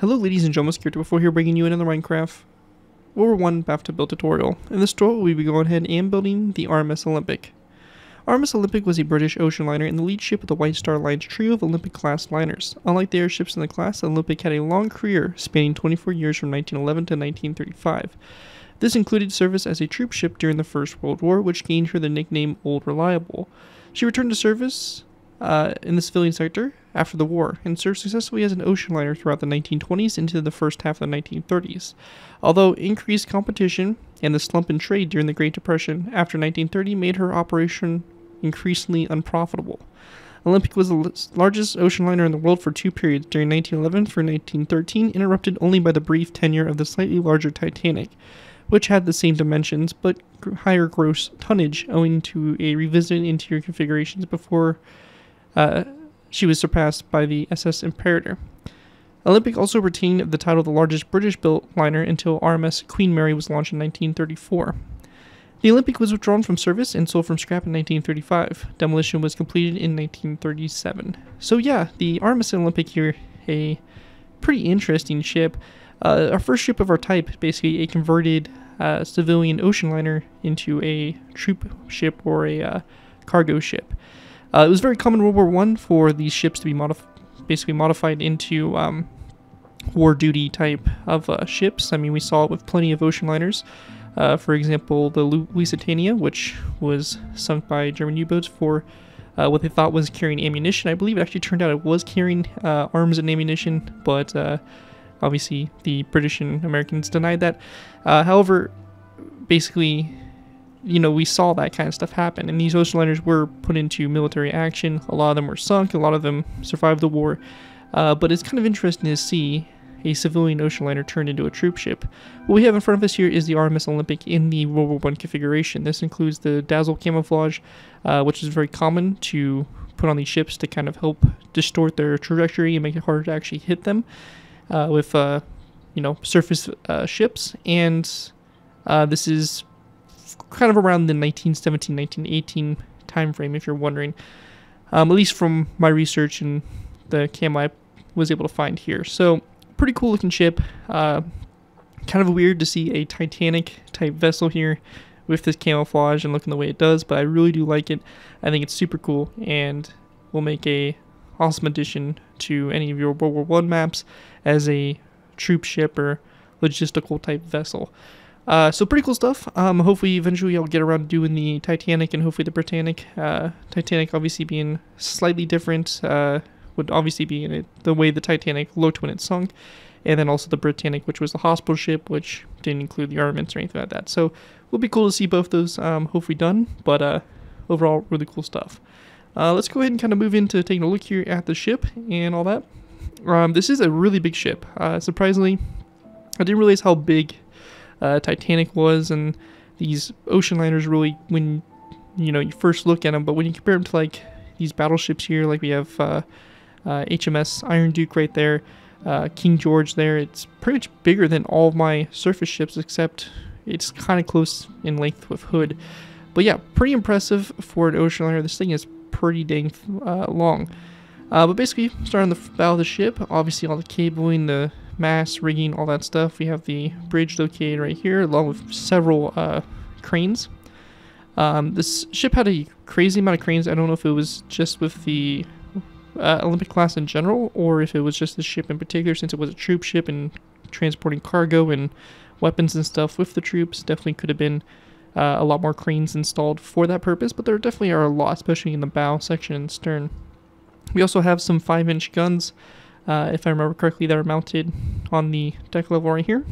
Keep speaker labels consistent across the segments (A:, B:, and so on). A: Hello ladies and gentlemen, security before here bringing you another Minecraft World War One BAFTA build tutorial. In this tutorial we'll be going ahead and building the RMS Olympic. RMS Olympic was a British ocean liner and the lead ship of the White Star Line's trio of Olympic class liners. Unlike the other ships in the class, Olympic had a long career spanning 24 years from 1911 to 1935. This included service as a troop ship during the First World War, which gained her the nickname Old Reliable. She returned to service uh, in the civilian sector after the war and served successfully as an ocean liner throughout the 1920s into the first half of the 1930s. Although increased competition and the slump in trade during the Great Depression after 1930 made her operation increasingly unprofitable. Olympic was the largest ocean liner in the world for two periods during 1911 through 1913, interrupted only by the brief tenure of the slightly larger Titanic, which had the same dimensions but higher gross tonnage owing to a revisited interior configurations before uh, she was surpassed by the SS Imperator. Olympic also retained the title of the largest British-built liner until RMS Queen Mary was launched in 1934. The Olympic was withdrawn from service and sold from scrap in 1935. Demolition was completed in 1937. So yeah, the RMS Olympic here, a pretty interesting ship. Uh, our first ship of our type, basically a converted uh, civilian ocean liner into a troop ship or a uh, cargo ship. Uh, it was very common in World War One for these ships to be modif basically modified into um, war duty type of uh, ships. I mean, we saw it with plenty of ocean liners. Uh, for example, the Lusitania, which was sunk by German U-boats for uh, what they thought was carrying ammunition. I believe it actually turned out it was carrying uh, arms and ammunition, but uh, obviously the British and Americans denied that. Uh, however, basically, you know, we saw that kind of stuff happen. And these ocean liners were put into military action. A lot of them were sunk. A lot of them survived the war. Uh, but it's kind of interesting to see a civilian ocean liner turned into a troop ship. What we have in front of us here is the RMS Olympic in the World War I configuration. This includes the dazzle camouflage, uh, which is very common to put on these ships to kind of help distort their trajectory and make it harder to actually hit them uh, with, uh, you know, surface uh, ships. And uh, this is kind of around the 1917, 1918 timeframe, if you're wondering. Um, at least from my research and the cam I was able to find here. So pretty cool looking ship. Uh, kind of weird to see a Titanic type vessel here with this camouflage and looking the way it does, but I really do like it. I think it's super cool and will make a awesome addition to any of your World War One maps as a troop ship or logistical type vessel. Uh, so pretty cool stuff. Um, hopefully eventually I'll get around to doing the Titanic and hopefully the Britannic. Uh, Titanic obviously being slightly different uh, would obviously be in it, the way the Titanic looked when it sunk. And then also the Britannic, which was the hospital ship, which didn't include the armaments or anything like that. So will be cool to see both those um, hopefully done. But uh, overall, really cool stuff. Uh, let's go ahead and kind of move into taking a look here at the ship and all that. Um, this is a really big ship. Uh, surprisingly, I didn't realize how big uh, Titanic was, and these ocean liners really, when you know you first look at them, but when you compare them to like these battleships here, like we have uh, uh, HMS Iron Duke right there, uh, King George there, it's pretty much bigger than all of my surface ships, except it's kind of close in length with Hood. But yeah, pretty impressive for an ocean liner. This thing is pretty dang uh, long. Uh, but basically, starting the bow of the ship, obviously all the cabling, the mass, rigging, all that stuff. We have the bridge located right here, along with several uh, cranes. Um, this ship had a crazy amount of cranes. I don't know if it was just with the uh, Olympic class in general, or if it was just the ship in particular, since it was a troop ship and transporting cargo and weapons and stuff with the troops. Definitely could have been uh, a lot more cranes installed for that purpose, but there definitely are a lot, especially in the bow section and stern. We also have some 5 inch guns uh, if I remember correctly, they're mounted on the deck level right here.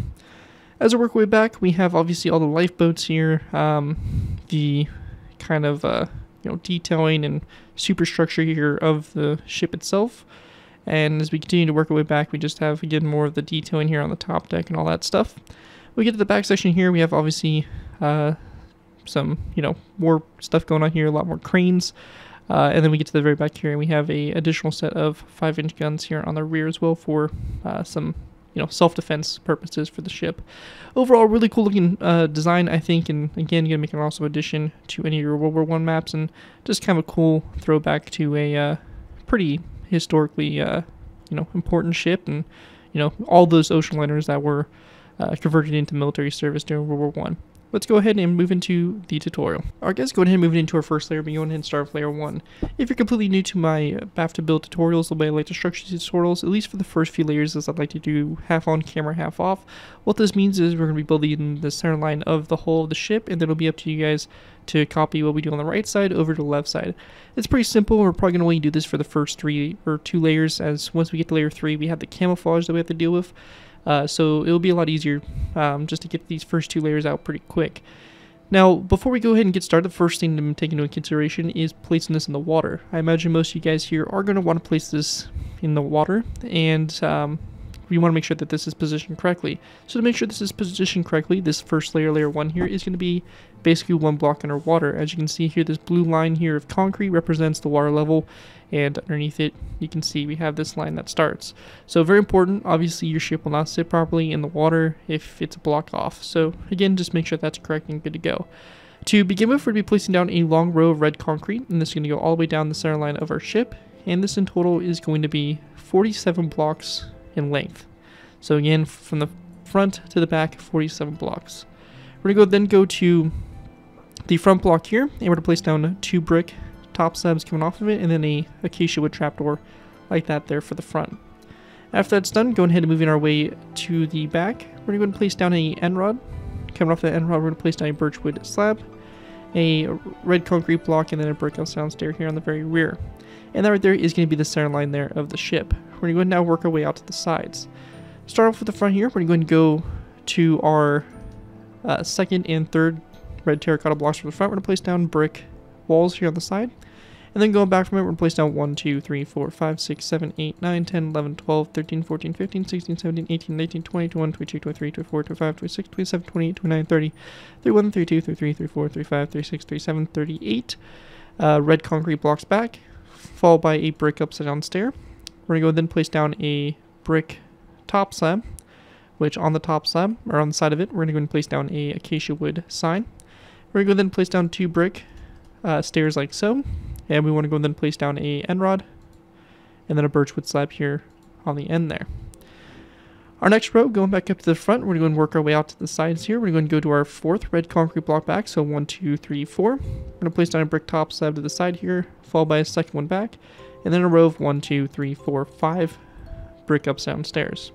A: As I work way back, we have obviously all the lifeboats here, um, the kind of uh, you know detailing and superstructure here of the ship itself. And as we continue to work our way back, we just have again more of the detailing here on the top deck and all that stuff. We get to the back section here. We have obviously uh, some you know more stuff going on here, a lot more cranes. Uh, and then we get to the very back here, and we have a additional set of five-inch guns here on the rear as well for uh, some, you know, self-defense purposes for the ship. Overall, really cool looking uh, design, I think, and again, gonna make an awesome addition to any of your World War One maps, and just kind of a cool throwback to a uh, pretty historically, uh, you know, important ship, and you know, all those ocean liners that were uh, converted into military service during World War One let's go ahead and move into the tutorial. Alright guys, go ahead and move into our first layer, but go ahead and start with layer 1. If you're completely new to my BAFTA uh, build tutorials, the way I like to structure these tutorials, at least for the first few layers, is I'd like to do half on camera, half off. What this means is we're going to be building the center line of the whole of the ship, and then it'll be up to you guys to copy what we do on the right side over to the left side. It's pretty simple, we're probably going to only do this for the first three or two layers, as once we get to layer 3, we have the camouflage that we have to deal with, uh, so it'll be a lot easier um, just to get these first two layers out pretty quick. Now, before we go ahead and get started, the first thing to take into consideration is placing this in the water. I imagine most of you guys here are going to want to place this in the water, and um, we want to make sure that this is positioned correctly. So to make sure this is positioned correctly, this first layer, layer 1 here, is going to be basically one block underwater. As you can see here, this blue line here of concrete represents the water level, and underneath it you can see we have this line that starts. So very important, obviously your ship will not sit properly in the water if it's a block off. So again, just make sure that's correct and good to go. To begin with, we're going to be placing down a long row of red concrete, and this is going to go all the way down the center line of our ship, and this in total is going to be 47 blocks in length. So again, from the front to the back, 47 blocks. We're going to go then go to the front block here, and we're going to place down two brick top slabs coming off of it, and then a acacia wood trapdoor like that there for the front. After that's done, going ahead and moving our way to the back, we're going to go and place down a end rod. Coming off the end rod, we're going to place down a birchwood slab, a red concrete block, and then a brick down sound stair here on the very rear. And that right there is going to be the center line there of the ship. We're going to go and now work our way out to the sides. Start off with the front here, we're going to go to our uh, second and third red terracotta blocks from the front. We're going to place down brick walls here on the side and then going back from it, we're going to place down 1, 2, 3, 4, 5, 6, 7, 8, 9, 10, 11, 12, 13, 14, 15, 16, 17, 18, 19, 20, 21, 22, 23, 24, 25, 26, 27, 28, 29, 30, 31, 32, 33, 34, 35, 36, 37, 38. Uh, red concrete blocks back, followed by a brick upside down stair. We're going to go then place down a brick top slab, which on the top slab, or on the side of it, we're going to go and place down a acacia wood sign. We're going to go then place down two brick uh, stairs like so. And we want to go and then place down a end rod and then a birchwood slab here on the end there. Our next row, going back up to the front, we're going to work our way out to the sides here. We're going to go to our fourth red concrete block back, so one, two, three, four. We're going to place down a brick top slab to the side here, followed by a second one back, and then a row of one, two, three, four, five brick ups downstairs.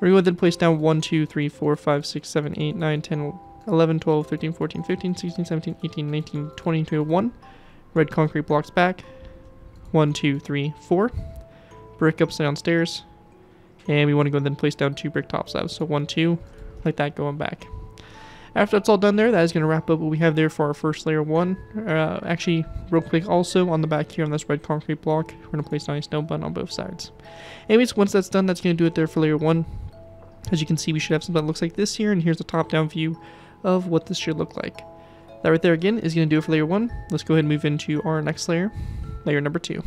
A: We're going to then place down one, two, three, four, five, six, seven, eight, nine, ten, eleven, twelve, thirteen, fourteen, fifteen, sixteen, seventeen, eighteen, nineteen, twenty, twenty-one. Red concrete blocks back. One, two, three, four. Brick ups downstairs. And we want to go and then place down two brick top slabs. So one, two, like that going back. After that's all done there, that is going to wrap up what we have there for our first layer one. Uh, actually, real quick, also on the back here on this red concrete block, we're going to place down a stone button on both sides. Anyways, once that's done, that's going to do it there for layer one. As you can see, we should have something that looks like this here, and here's the top-down view of what this should look like. That right there again is going to do it for layer 1. Let's go ahead and move into our next layer, layer number 2.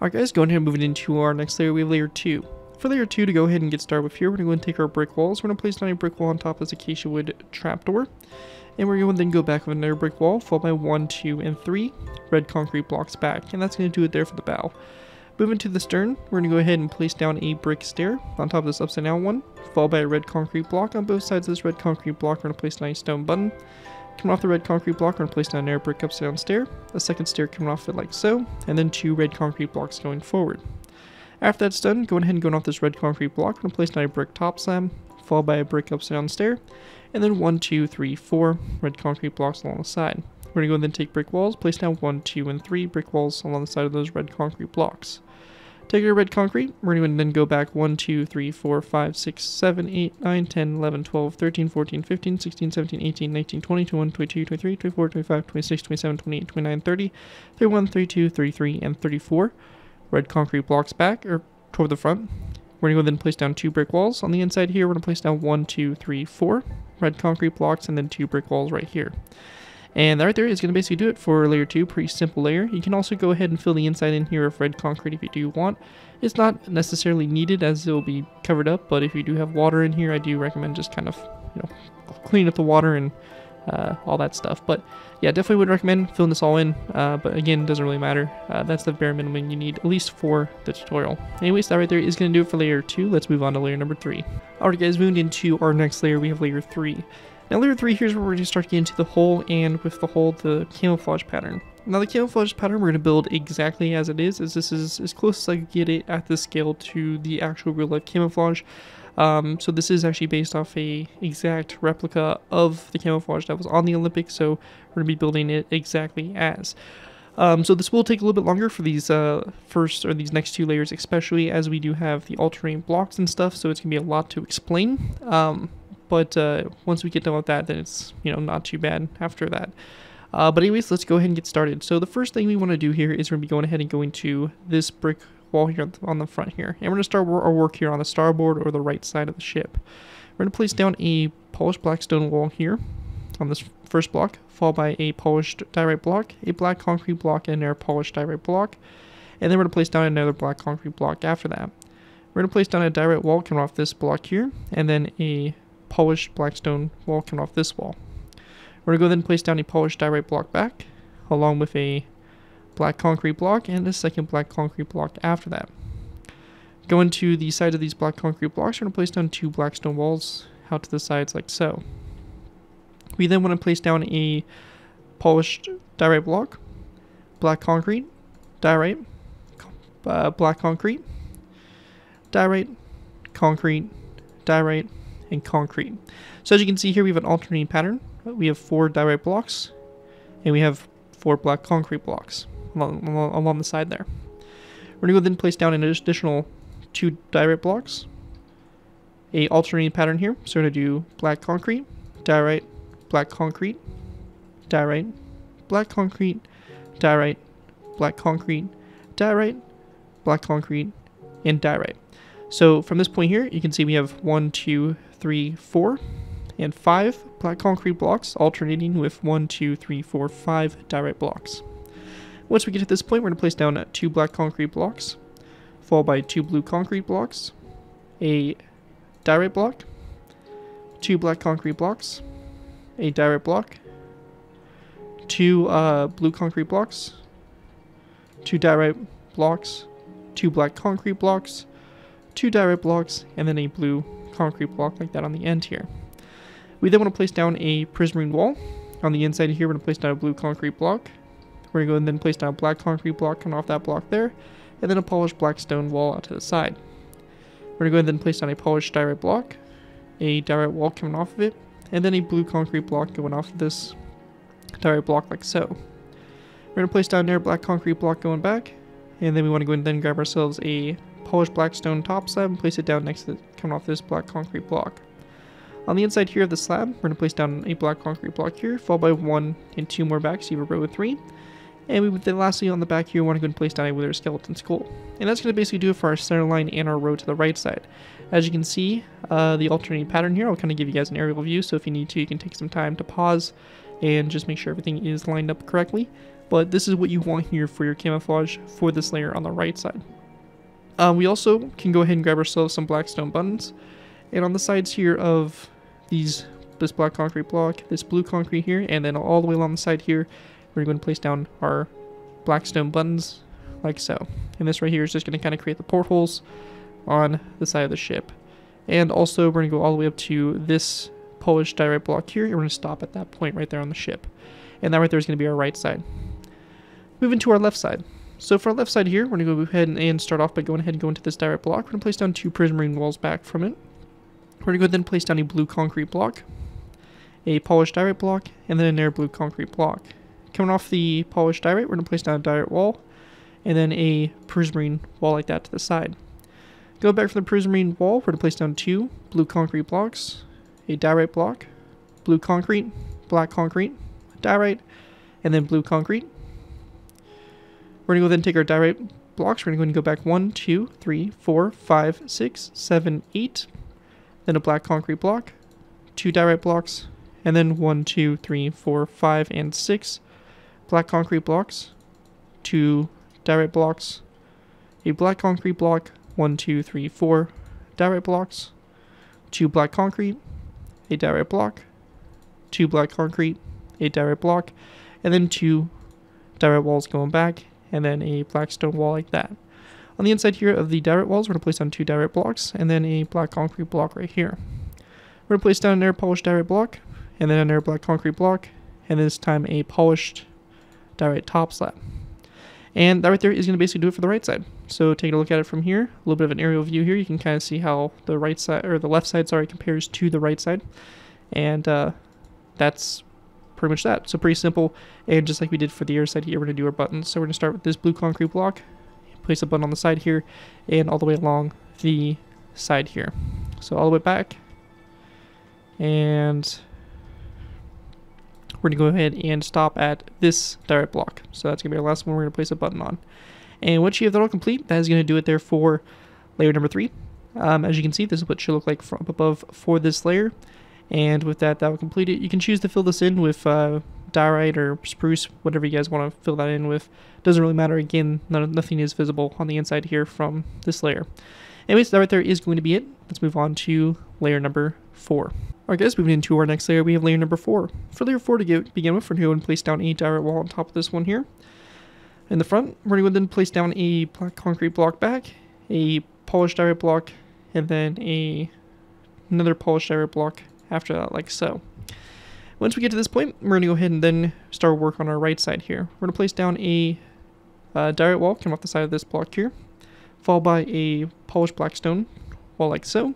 A: Alright guys, going ahead and moving into our next layer, we have layer 2. For layer 2 to go ahead and get started with here, we're going to go and take our brick walls. We're going to place down a brick wall on top of this acacia wood trapdoor. And we're going to then go back with another brick wall, followed by 1, 2, and 3 red concrete blocks back. And that's going to do it there for the bow. Moving to the stern, we're going to go ahead and place down a brick stair on top of this upside down one, followed by a red concrete block. On both sides of this red concrete block, we're going to place down a stone button. Coming off the red concrete block and placing down an air brick upside down stair, a second stair coming off it like so, and then two red concrete blocks going forward. After that's done, going ahead and going off this red concrete block and place down a brick top slab, followed by a brick upside down stair, and then one, two, three, four red concrete blocks along the side. We're gonna go and then take brick walls, place down one, two, and three brick walls along the side of those red concrete blocks. Take your red concrete. We're going to then go back 1, 2, 3, 4, 5, 6, 7, 8, 9, 10, 11, 12, 13, 14, 15, 16, 17, 18, 19, 20, 21, 22, 23, 24, 25, 26, 27, 28, 29, 30, 31, 32, 33, and 34. Red concrete blocks back, or toward the front. We're going to go then place down two brick walls. On the inside here, we're going to place down one, two, three, four red concrete blocks, and then two brick walls right here. And right there is going to basically do it for layer 2, pretty simple layer. You can also go ahead and fill the inside in here with red concrete if you do want. It's not necessarily needed as it will be covered up, but if you do have water in here, I do recommend just kind of, you know, clean up the water and uh, all that stuff. But yeah, definitely would recommend filling this all in. Uh, but again, doesn't really matter. Uh, that's the bare minimum you need, at least for the tutorial. Anyways, that right there is going to do it for layer 2. Let's move on to layer number 3. Alright guys, moving into our next layer, we have layer 3. Now layer 3, here's where we're going to start getting into the hole, and with the hole, the camouflage pattern. Now the camouflage pattern we're going to build exactly as it is, as this is as close as I could get it at the scale to the actual real life camouflage. Um, so this is actually based off a exact replica of the camouflage that was on the Olympics, so we're going to be building it exactly as. Um, so this will take a little bit longer for these uh, first or these next two layers, especially as we do have the all-terrain blocks and stuff, so it's going to be a lot to explain. Um, but uh, once we get done with that, then it's, you know, not too bad after that. Uh, but anyways, let's go ahead and get started. So the first thing we want to do here is we're going to be going ahead and going to this brick wall here on the front here. And we're going to start our work here on the starboard or the right side of the ship. We're going to place down a polished black stone wall here on this first block, followed by a polished diorite block, a black concrete block, and another polished diorite block. And then we're going to place down another black concrete block after that. We're going to place down a diorite wall coming off this block here, and then a polished blackstone wall coming off this wall. We're going to go ahead and place down a polished diorite block back, along with a black concrete block and a second black concrete block after that. Going to the sides of these black concrete blocks, we're going to place down two black stone walls out to the sides like so. We then want to place down a polished diorite block, black concrete, diorite, uh, black concrete, diorite, concrete, diorite, and concrete. So as you can see here, we have an alternating pattern. We have four diorite blocks, and we have four black concrete blocks along, along the side there. We're going to then place down an additional two diorite blocks, a alternating pattern here. So we're going to do black concrete, diorite, black concrete, diorite, black concrete, diorite, black concrete, diorite, black concrete, and diorite. So from this point here, you can see we have one, two, three, four, and five black concrete blocks, alternating with one, two, three, four, five diorite blocks. Once we get to this point, we're going to place down two black concrete blocks, followed by two blue concrete blocks, a diorite block, two black concrete blocks, a diorite block, two uh, blue concrete blocks, two diorite blocks, two black concrete blocks, two diorite blocks, and then a blue concrete block like that on the end here. We then want to place down a prismarine wall. On the inside here, we're going to place down a blue concrete block. We're going to go and then place down a black concrete block, coming off that block there, and then a polished black stone wall out to the side. We're going to go and then place down a polished diorite block, a diorite wall coming off of it, and then a blue concrete block going off of this diorite block like so. We're going to place down there a black concrete block going back, and then we want to go and then grab ourselves a polished black stone top slab and place it down next to the, coming off this black concrete block. On the inside here of the slab, we're going to place down a black concrete block here, followed by one and two more back, so you have a row of three. And we then lastly on the back here, we want to go and place down a wither skeleton skull. And that's going to basically do it for our center line and our row to the right side. As you can see, uh, the alternating pattern here, I'll kind of give you guys an aerial view, so if you need to, you can take some time to pause and just make sure everything is lined up correctly. But this is what you want here for your camouflage for this layer on the right side. Um, we also can go ahead and grab ourselves some blackstone buttons. And on the sides here of these, this black concrete block, this blue concrete here, and then all the way along the side here, we're going to place down our blackstone buttons like so. And this right here is just going to kind of create the portholes on the side of the ship. And also we're going to go all the way up to this Polish diorite block here, and we're going to stop at that point right there on the ship. And that right there is going to be our right side. Moving to our left side. So for our left side here, we're going to go ahead and start off by going ahead and go into this diorite block. We're going to place down two prismarine walls back from it. We're going to go then place down a blue concrete block, a polished diorite block, and then a air blue concrete block. Coming off the polished diorite, we're going to place down a diorite wall, and then a prismarine wall like that to the side. Go back from the prismarine wall, we're going to place down two blue concrete blocks, a diorite block, blue concrete, black concrete, diorite, and then blue concrete. We're going to go then take our diorite blocks. We're going to go back one, two, three, four, five, six, seven, eight. Then a black concrete block, two diorite blocks, and then one, two, three, four, five, and six black concrete blocks, two diorite blocks, a black concrete block, one, two, three, four diorite blocks, two black concrete, a diorite block, two black concrete, a diorite block, and then two diorite walls going back, and then a black stone wall like that. On the inside here of the diorite walls, we're going to place down two diorite blocks, and then a black concrete block right here. We're going to place down another polished diorite block, and then another black concrete block, and this time a polished diorite top slab. And that right there is going to basically do it for the right side. So taking a look at it from here, a little bit of an aerial view here, you can kind of see how the right side, or the left side, sorry, compares to the right side. And uh, that's pretty much that. So pretty simple. And just like we did for the air side here, we're going to do our buttons. So we're going to start with this blue concrete block, place a button on the side here, and all the way along the side here. So all the way back. And we're going to go ahead and stop at this diorite block. So that's going to be our last one we're going to place a button on. And once you have that all complete, that is going to do it there for layer number three. Um, as you can see, this is what should look like from up above for this layer. And with that, that will complete it. You can choose to fill this in with uh, diorite or spruce, whatever you guys want to fill that in with. Doesn't really matter. Again, nothing is visible on the inside here from this layer. Anyways, that right there is going to be it. Let's move on to layer number four. Alright guys, moving into our next layer, we have layer number four. For layer four to get, begin with, we're going to go and place down a diorite wall on top of this one here. In the front, we're going to then place down a black concrete block back, a polished diorite block, and then a another polished diorite block after that, like so. Once we get to this point, we're going to go ahead and then start work on our right side here. We're going to place down a uh, diorite wall, come off the side of this block here, followed by a polished blackstone wall like so.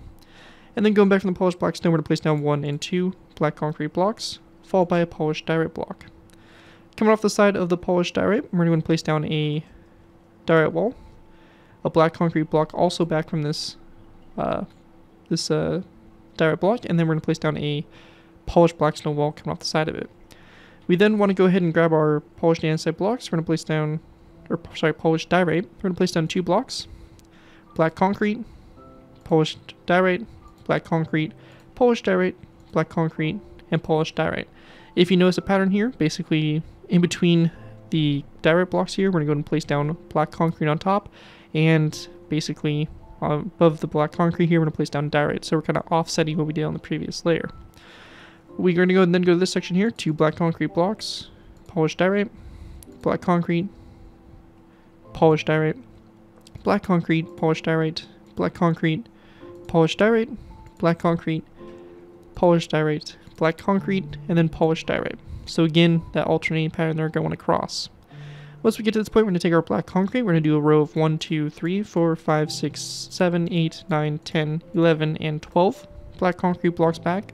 A: And then going back from the polished blackstone, we're going to place down one and two black concrete blocks, followed by a polished diorite block. Coming off the side of the polished diorite, we're going to place down a diorite wall, a black concrete block also back from this uh, this uh, diorite block, and then we're going to place down a polished black stone wall coming off the side of it. We then want to go ahead and grab our polished andesite blocks. We're going to place down, or sorry, polished diorite. We're going to place down two blocks, black concrete, polished diorite, black concrete, polished diorite, black concrete, and polished diorite. If you notice a pattern here, basically in between the diorite blocks here, we're going to go and place down black concrete on top, and basically uh, above the black concrete here, we're going to place down diorite. So we're kind of offsetting what we did on the previous layer. We're going to go and then go to this section here, two black concrete blocks, polished diorite, black concrete, polished diorite, black concrete, polished diorite, black concrete, polished diorite, black concrete, polished diorite, black concrete, and then polished diorite. So again, that alternating pattern there going across. Once we get to this point, we're going to take our black concrete. We're going to do a row of 1, 2, 3, 4, 5, 6, 7, 8, 9, 10, 11, and 12 black concrete blocks back.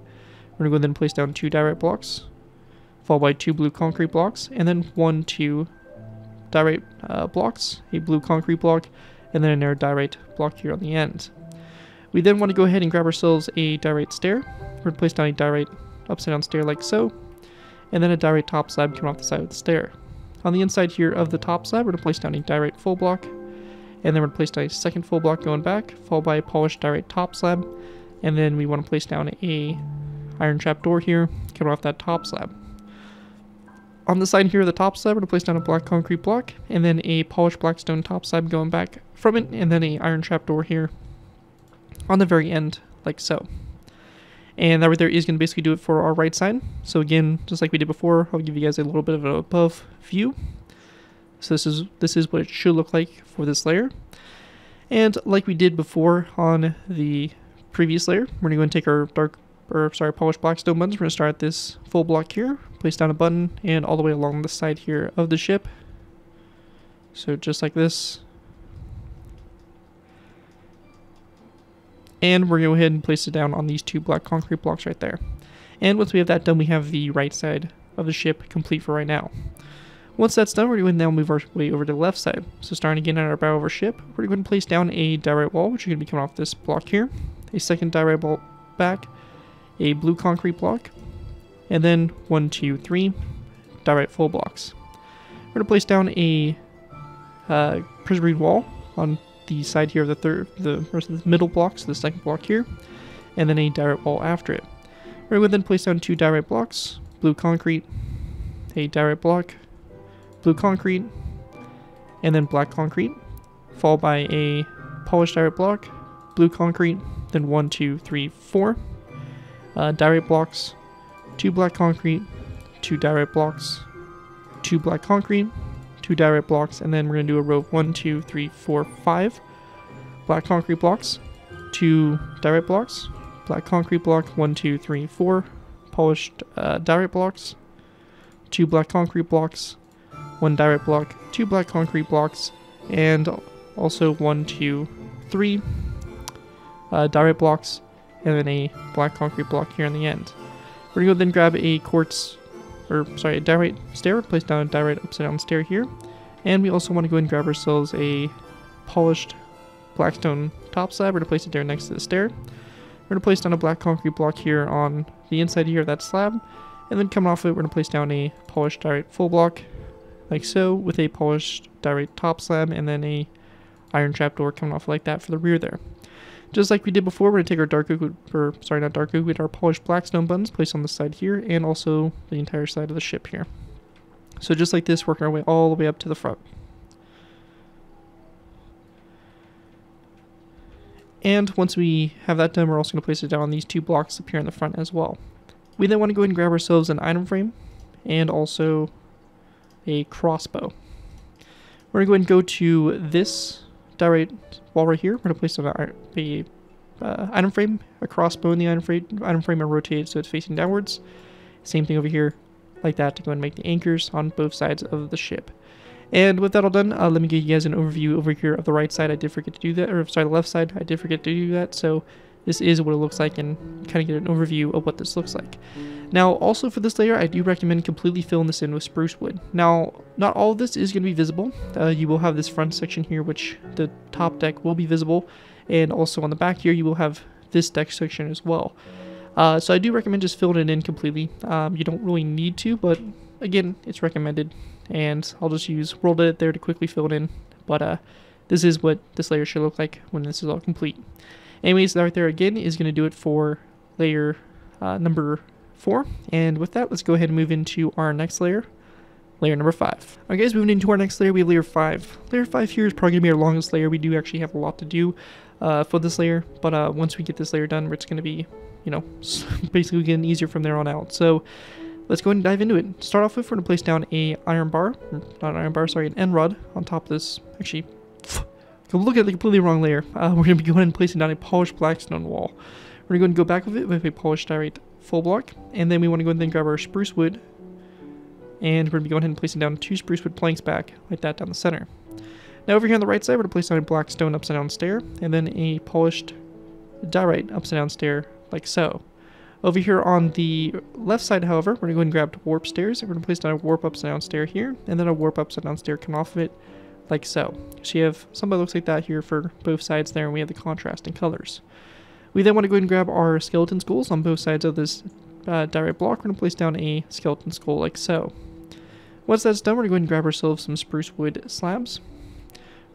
A: We're going to go then and place down two diorite blocks, followed by two blue concrete blocks, and then one, two diorite uh, blocks, a blue concrete block, and then another diorite block here on the end. We then want to go ahead and grab ourselves a diorite stair. We're going to place down a diorite upside down stair like so, and then a diorite top slab coming off the side of the stair. On the inside here of the top slab, we're going to place down a diorite full block, and then we're going to place down a second full block going back, followed by a polished diorite top slab, and then we want to place down a iron trap door here, coming off that top slab. On the side here of the top slab, we're going to place down a black concrete block, and then a polished black stone top slab going back from it, and then a iron trap door here on the very end, like so. And that right there is going to basically do it for our right side. So again, just like we did before, I'll give you guys a little bit of an above view. So this is, this is what it should look like for this layer. And like we did before on the previous layer, we're going to go and take our dark, or sorry, polished black stone buttons. We're going to start this full block here, place down a button, and all the way along the side here of the ship. So just like this, And we're going to go ahead and place it down on these two black concrete blocks right there. And once we have that done, we have the right side of the ship complete for right now. Once that's done, we're going to now move our way over to the left side. So starting again at our bow of our ship, we're going to place down a right wall, which is going to be coming off this block here, a second diorite wall back, a blue concrete block, and then one, two, three right full blocks. We're going to place down a uh, prismarine wall on the side here of the third, the rest of the middle block, so the second block here, and then a diorite wall after it. We would then place down two diorite blocks, blue concrete, a diorite block, blue concrete, and then black concrete, followed by a polished diorite block, blue concrete, then one, two, three, four uh, diorite blocks, two black concrete, two diorite blocks, two black concrete, two diorite blocks, and then we're going to do a row of one, two, three, four, five black concrete blocks, two diorite blocks, black concrete block, one, two, three, four polished uh, diorite blocks, two black concrete blocks, one diorite block, two black concrete blocks, and also one, two, three uh, diorite blocks, and then a black concrete block here in the end. We're gonna go then grab a quartz or sorry, a die stair, place down a die upside down stair here. And we also want to go and grab ourselves a polished blackstone top slab. We're going to place it there next to the stair. We're going to place down a black concrete block here on the inside here of that slab. And then coming off of it, we're going to place down a polished diorite full block, like so, with a polished diorite top slab, and then a iron trapdoor coming off like that for the rear there. Just like we did before, we're going to take our dark oak, or sorry, not dark oak, we had our polished blackstone buttons placed on the side here, and also the entire side of the ship here. So just like this, working our way all the way up to the front. And once we have that done, we're also going to place it down on these two blocks up here in the front as well. We then want to go ahead and grab ourselves an item frame and also a crossbow. We're going to go ahead and go to this diorite while we're here, we're going to place an, uh, the uh, item frame, a crossbow in the item frame, item frame and rotate so it's facing downwards. Same thing over here, like that, to go and make the anchors on both sides of the ship. And with that all done, uh, let me give you guys an overview over here of the right side. I did forget to do that, or sorry, the left side. I did forget to do that, so this is what it looks like and kind of get an overview of what this looks like. Now, also for this layer, I do recommend completely filling this in with spruce wood. Now, not all of this is going to be visible. Uh, you will have this front section here, which the top deck will be visible, and also on the back here, you will have this deck section as well. Uh, so I do recommend just filling it in completely. Um, you don't really need to, but again, it's recommended, and I'll just use World Edit there to quickly fill it in, but uh, this is what this layer should look like when this is all complete. Anyways, right there again is going to do it for layer uh, number four. And with that, let's go ahead and move into our next layer, layer number five. Alright guys, moving into our next layer, we have layer five. Layer five here is probably going to be our longest layer. We do actually have a lot to do uh, for this layer, but uh, once we get this layer done, it's going to be, you know, basically getting easier from there on out. So let's go ahead and dive into it. Start off with, we're going to place down a iron bar, not an iron bar, sorry, an end rod on top of this, actually so look at the completely wrong layer. Uh, we're going to be going and placing down a polished black stone wall. We're going to go back with it with a polished diorite full block. And then we want to go ahead and grab our spruce wood. And we're going to be going ahead and placing down two spruce wood planks back, like that down the center. Now over here on the right side, we're going to place down a black stone upside down stair. And then a polished diorite upside down stair, like so. Over here on the left side, however, we're going to go ahead and grab warp stairs. We're going to place down a warp upside down stair here, and then a warp upside down stair come off of it, like so. So you have something that looks like that here for both sides there, and we have the contrasting colors. We then want to go ahead and grab our skeleton skulls on both sides of this uh, block. We're going to place down a skeleton skull like so. Once that's done, we're going to go ahead and grab ourselves some spruce wood slabs.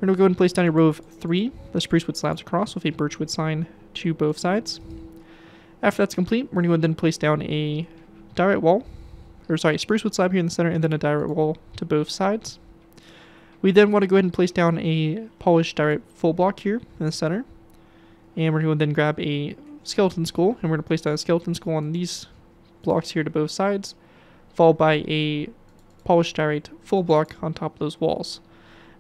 A: We're going to go ahead and place down a row of three, the spruce wood slabs across with a birch wood sign to both sides. After that's complete, we're going to go place down a diorite wall, or sorry, spruce wood slab here in the center, and then a diorite wall to both sides. We then want to go ahead and place down a polished diorite full block here in the center. And we're going to then grab a skeleton skull, and we're going to place down a skeleton skull on these blocks here to both sides, followed by a polished diorite full block on top of those walls.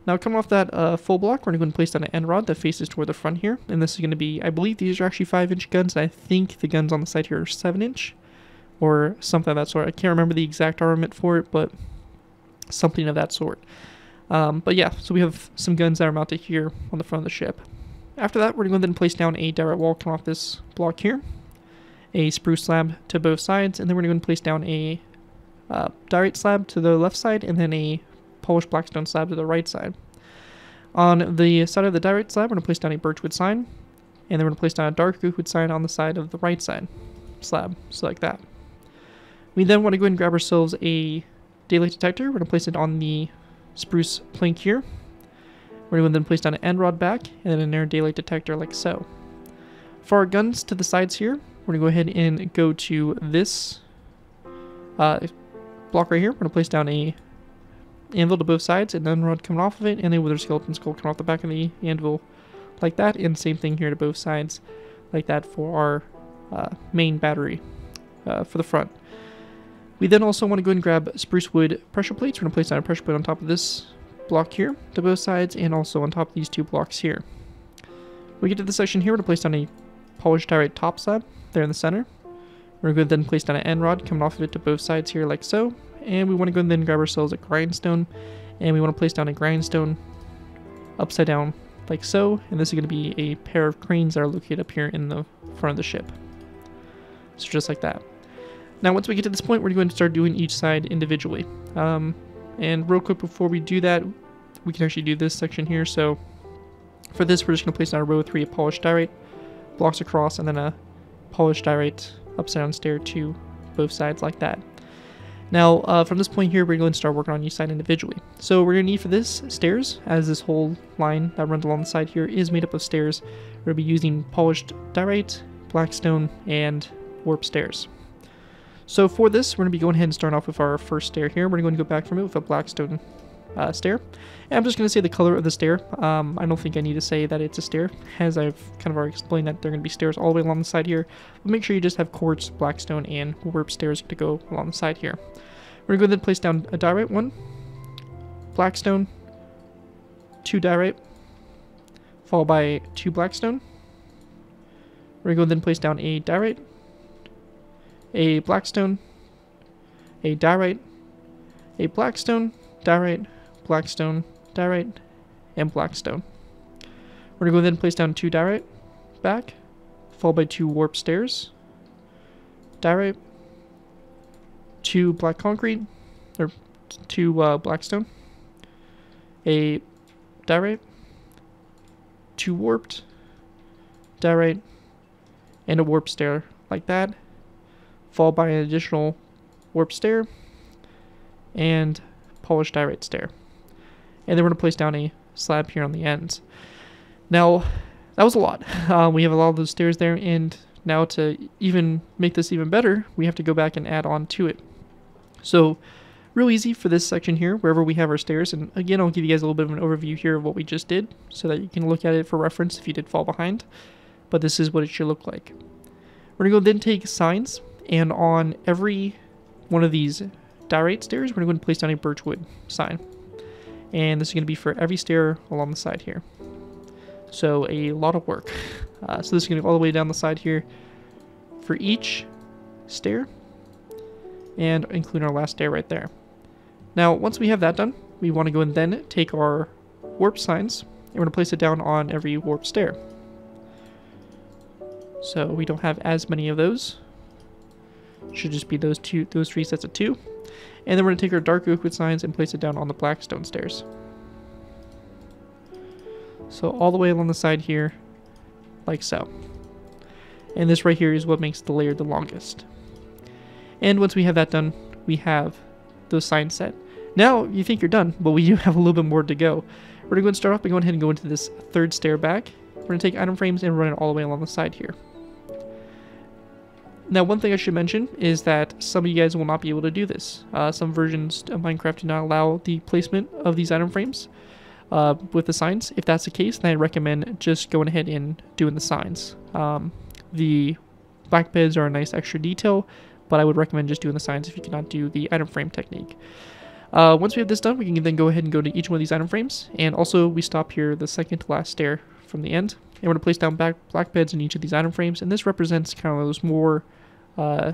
A: Now coming off that uh, full block, we're going to place down an end rod that faces toward the front here. And this is going to be, I believe these are actually 5 inch guns. And I think the guns on the side here are 7 inch or something of that sort. I can't remember the exact armament for it, but something of that sort. Um, but yeah, so we have some guns that are mounted here on the front of the ship. After that, we're going to go ahead and place down a diorite wall coming off this block here, a spruce slab to both sides, and then we're going to place down a uh, diorite slab to the left side, and then a polished blackstone slab to the right side. On the side of the diorite slab, we're going to place down a birchwood sign, and then we're going to place down a dark oakwood sign on the side of the right side slab, so like that. We then want to go ahead and grab ourselves a daylight detector. We're going to place it on the spruce plank here. We're going to then place down an end rod back and then an air daylight detector like so. For our guns to the sides here, we're going to go ahead and go to this uh, block right here. We're going to place down a anvil to both sides, an end rod coming off of it, and a wither skeleton skull coming off the back of the anvil like that. And same thing here to both sides like that for our uh, main battery uh, for the front. We then also want to go and grab spruce wood pressure plates. We're going to place down a pressure plate on top of this block here to both sides and also on top of these two blocks here. When we get to this section here, we're going to place down a polished diorite top slab there in the center. We're going to then place down an end rod coming off of it to both sides here like so. And we want to go and then grab ourselves a grindstone and we want to place down a grindstone upside down like so. And this is going to be a pair of cranes that are located up here in the front of the ship. So just like that. Now, once we get to this point, we're going to start doing each side individually. Um, and real quick before we do that, we can actually do this section here. So for this, we're just going to place down a row 3 of polished diorite, blocks across, and then a polished diorite upside down stair to both sides like that. Now, uh, from this point here, we're going to start working on each side individually. So we're going to need for this stairs, as this whole line that runs along the side here is made up of stairs. We're going to be using polished diorite, blackstone, and warp stairs. So for this, we're going to be going ahead and starting off with our first stair here. We're going to go back from it with a blackstone uh, stair. And I'm just going to say the color of the stair. Um, I don't think I need to say that it's a stair, as I've kind of already explained that there are going to be stairs all the way along the side here. But make sure you just have quartz, blackstone, and warp stairs to go along the side here. We're going to go ahead and place down a diorite one, blackstone, two diorite, followed by two blackstone. We're going to go then place down a diorite, a blackstone, a diorite, a blackstone, diorite, blackstone, diorite, and blackstone. We're going to go ahead and place down two diorite, back, followed by two warp stairs, diorite, two black concrete, or two uh, blackstone, a diorite, two warped, diorite, and a warp stair like that followed by an additional warp stair and polished diorite stair. And then we're going to place down a slab here on the ends. Now, that was a lot. Uh, we have a lot of those stairs there, and now to even make this even better, we have to go back and add on to it. So, real easy for this section here, wherever we have our stairs, and again, I'll give you guys a little bit of an overview here of what we just did, so that you can look at it for reference if you did fall behind, but this is what it should look like. We're going to go then take signs, and on every one of these diorite stairs, we're going to go and place down a birchwood sign. And this is going to be for every stair along the side here. So a lot of work. Uh, so this is going to go all the way down the side here for each stair and include our last stair right there. Now, once we have that done, we want to go and then take our warp signs and we're going to place it down on every warp stair. So we don't have as many of those. Should just be those two, those three sets of two. And then we're gonna take our dark liquid signs and place it down on the black stone stairs. So all the way along the side here, like so. And this right here is what makes the layer the longest. And once we have that done, we have those signs set. Now you think you're done, but we do have a little bit more to go. We're gonna go and start off by going ahead and go into this third stair back. We're gonna take item frames and run it all the way along the side here. Now, one thing I should mention is that some of you guys will not be able to do this. Uh, some versions of Minecraft do not allow the placement of these item frames uh, with the signs. If that's the case, then I recommend just going ahead and doing the signs. Um, the black beds are a nice extra detail, but I would recommend just doing the signs if you cannot do the item frame technique. Uh, once we have this done, we can then go ahead and go to each one of these item frames, and also we stop here the second to last stair from the end. And we're going to place down black beds in each of these item frames, and this represents kind of those more uh,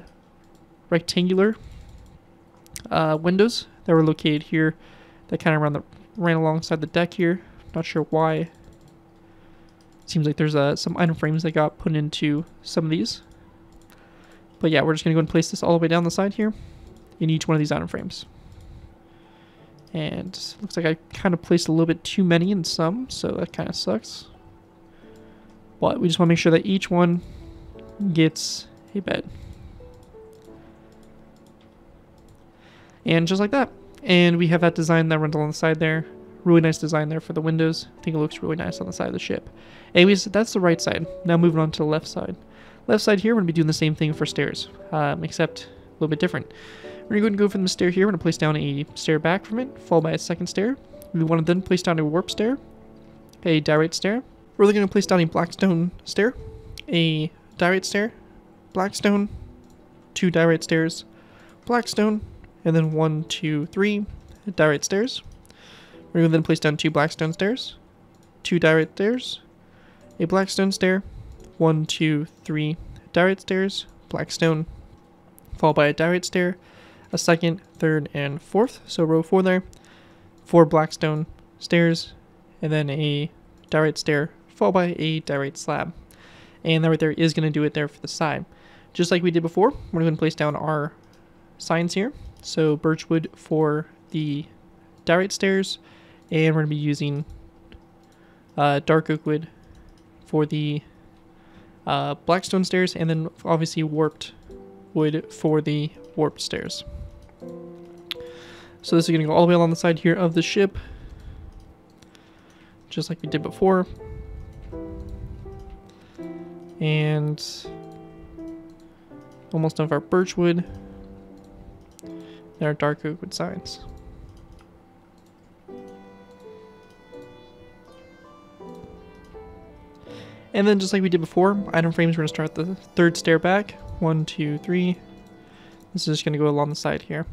A: rectangular uh, windows that were located here that kind of ran, ran alongside the deck here. Not sure why. Seems like there's uh, some item frames that got put into some of these. But yeah, we're just going to go and place this all the way down the side here in each one of these item frames. And looks like I kind of placed a little bit too many in some, so that kind of sucks. But we just want to make sure that each one gets a bed. And just like that. And we have that design, that runs on the side there. Really nice design there for the windows. I think it looks really nice on the side of the ship. Anyways, that's the right side. Now moving on to the left side. Left side here, we're going to be doing the same thing for stairs, um, except a little bit different. We're going to go from the stair here. We're going to place down a stair back from it, followed by a second stair. We want to then place down a warp stair, a diorite stair. We're really going to place down a blackstone stair, a diorite stair, blackstone, two diorite stairs, blackstone, and then one, two, three diorite stairs. We're going to then place down two blackstone stairs, two diorite stairs, a blackstone stair, one, two, three diorite stairs, blackstone, followed by a diorite stair, a second, third, and fourth, so row four there, four blackstone stairs, and then a diorite stair, followed by a diorite slab. And that right there is going to do it there for the side. Just like we did before, we're going to place down our signs here. So birchwood for the diorite stairs, and we're going to be using uh, dark oak wood for the uh, blackstone stairs, and then obviously warped wood for the warped stairs. So this is going to go all the way along the side here of the ship, just like we did before. And almost done with our birchwood. Our dark oak wood signs. And then just like we did before, item frames, we're gonna start the third stair back. One, two, three. This is just gonna go along the side here.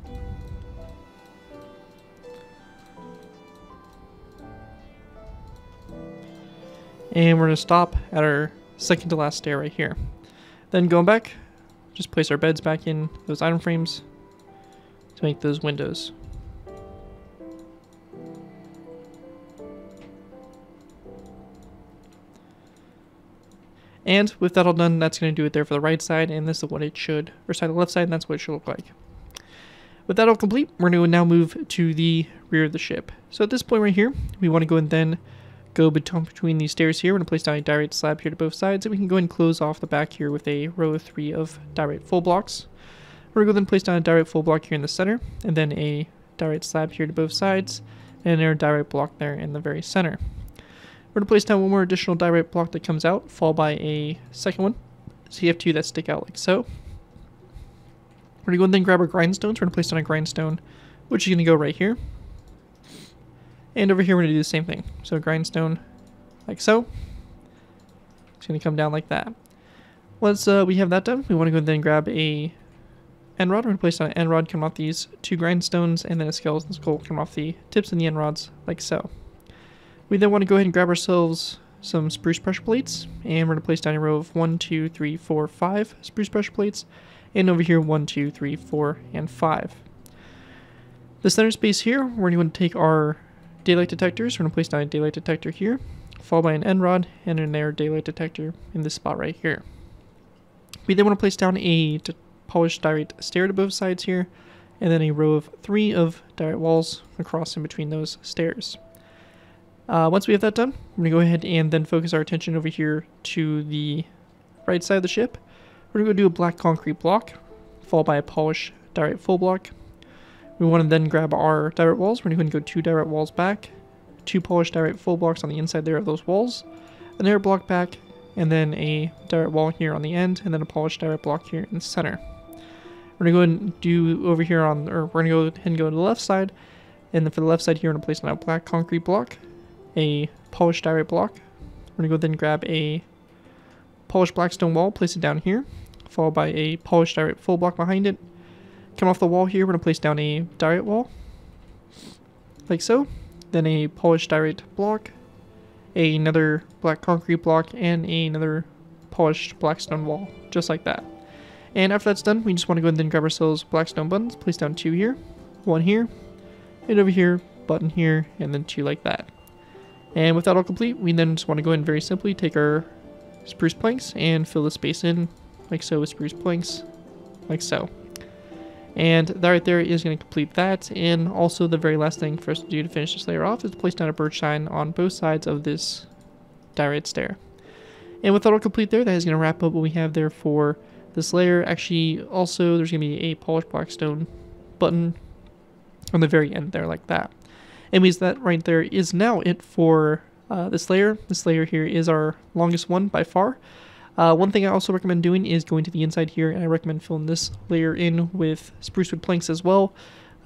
A: And we're gonna stop at our second to last stair right here. Then going back, just place our beds back in those item frames to make those windows. And with that all done, that's going to do it there for the right side, and this is what it should, or side the left side, and that's what it should look like. With that all complete, we're going to now move to the rear of the ship. So at this point right here, we want to go and then go between these stairs here. We're going to place down a diorite slab here to both sides, and we can go and close off the back here with a row of three of diorite full blocks. We're gonna then place down a diorite full block here in the center, and then a diorite slab here to both sides, and another diorite block there in the very center. We're going to place down one more additional diorite block that comes out, followed by a second one. So you have two that stick out like so. We're going to go and then grab our grindstones. We're going to place down a grindstone, which is going to go right here. And over here, we're going to do the same thing. So grindstone like so. It's going to come down like that. Once uh, we have that done, we want to go and then grab a end rod when placed on uh, an end rod come off these two grindstones and then a skeleton skull come off the tips and the end rods like so. We then want to go ahead and grab ourselves some spruce pressure plates and we're going to place down a row of one, two, three, four, five spruce pressure plates and over here one, two, three, four, and 5. The center space here, we're going to take our daylight detectors, we're going to place down a daylight detector here, followed by an end rod and an air daylight detector in this spot right here. We then want to place down a polished diorite stair to both sides here, and then a row of three of diorite walls across in between those stairs. Uh, once we have that done, we're going to go ahead and then focus our attention over here to the right side of the ship. We're going to go do a black concrete block, followed by a polished diorite full block. We want to then grab our diorite walls. We're going to go two diorite walls back, two polished diorite full blocks on the inside there of those walls, an air block back, and then a diorite wall here on the end, and then a polished diorite block here in the center. We're gonna go ahead and do over here on, or we're gonna go ahead and go to the left side. And then for the left side here, we're gonna place now black concrete block, a polished diorite block. We're gonna go then grab a polished black stone wall, place it down here, followed by a polished diorite full block behind it. Come off the wall here, we're gonna place down a diorite wall, like so. Then a polished diorite block, another black concrete block, and another polished black stone wall, just like that. And after that's done, we just want to go and then grab ourselves black stone buttons. Place down two here, one here, and over here, button here, and then two like that. And with that all complete, we then just want to go in very simply take our spruce planks and fill the space in like so with spruce planks, like so. And that right there is going to complete that. And also the very last thing for us to do to finish this layer off is to place down a birch sign on both sides of this diorite stair. And with that all complete there, that is going to wrap up what we have there for this layer actually also, there's going to be a polished black stone button on the very end there like that. Anyways, that right there is now it for uh, this layer. This layer here is our longest one by far. Uh, one thing I also recommend doing is going to the inside here, and I recommend filling this layer in with spruce wood planks as well.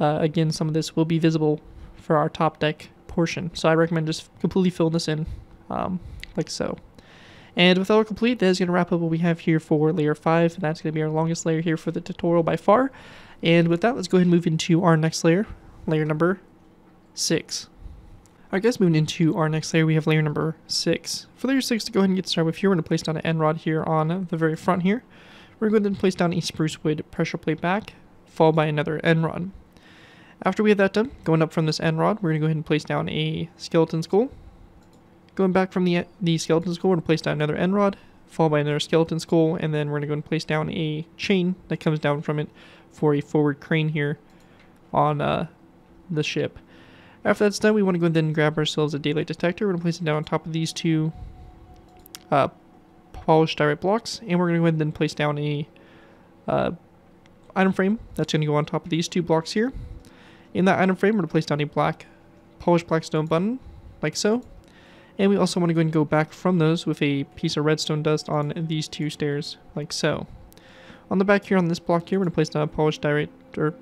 A: Uh, again, some of this will be visible for our top deck portion, so I recommend just completely filling this in um, like so. And with all complete, that is going to wrap up what we have here for layer 5, and that's going to be our longest layer here for the tutorial by far. And with that, let's go ahead and move into our next layer, layer number 6. Alright guys, moving into our next layer, we have layer number 6. For layer 6, to go ahead and get started with here, we're going to place down an end rod here on the very front here. We're going to then place down a spruce wood pressure plate back, followed by another end rod. After we have that done, going up from this end rod, we're going to go ahead and place down a skeleton skull, Going back from the, the skeleton skull, we're going to place down another end rod, followed by another skeleton skull, and then we're going to go and place down a chain that comes down from it for a forward crane here on uh, the ship. After that's done, we want to go and then grab ourselves a daylight detector. We're going to place it down on top of these two uh, polished diorite blocks, and we're going to go ahead and then place down a uh, item frame that's going to go on top of these two blocks here. In that item frame, we're going to place down a black polished black stone button, like so. And we also want to go and go back from those with a piece of redstone dust on these two stairs, like so. On the back here on this block here, we're going to place down a polished diorite, or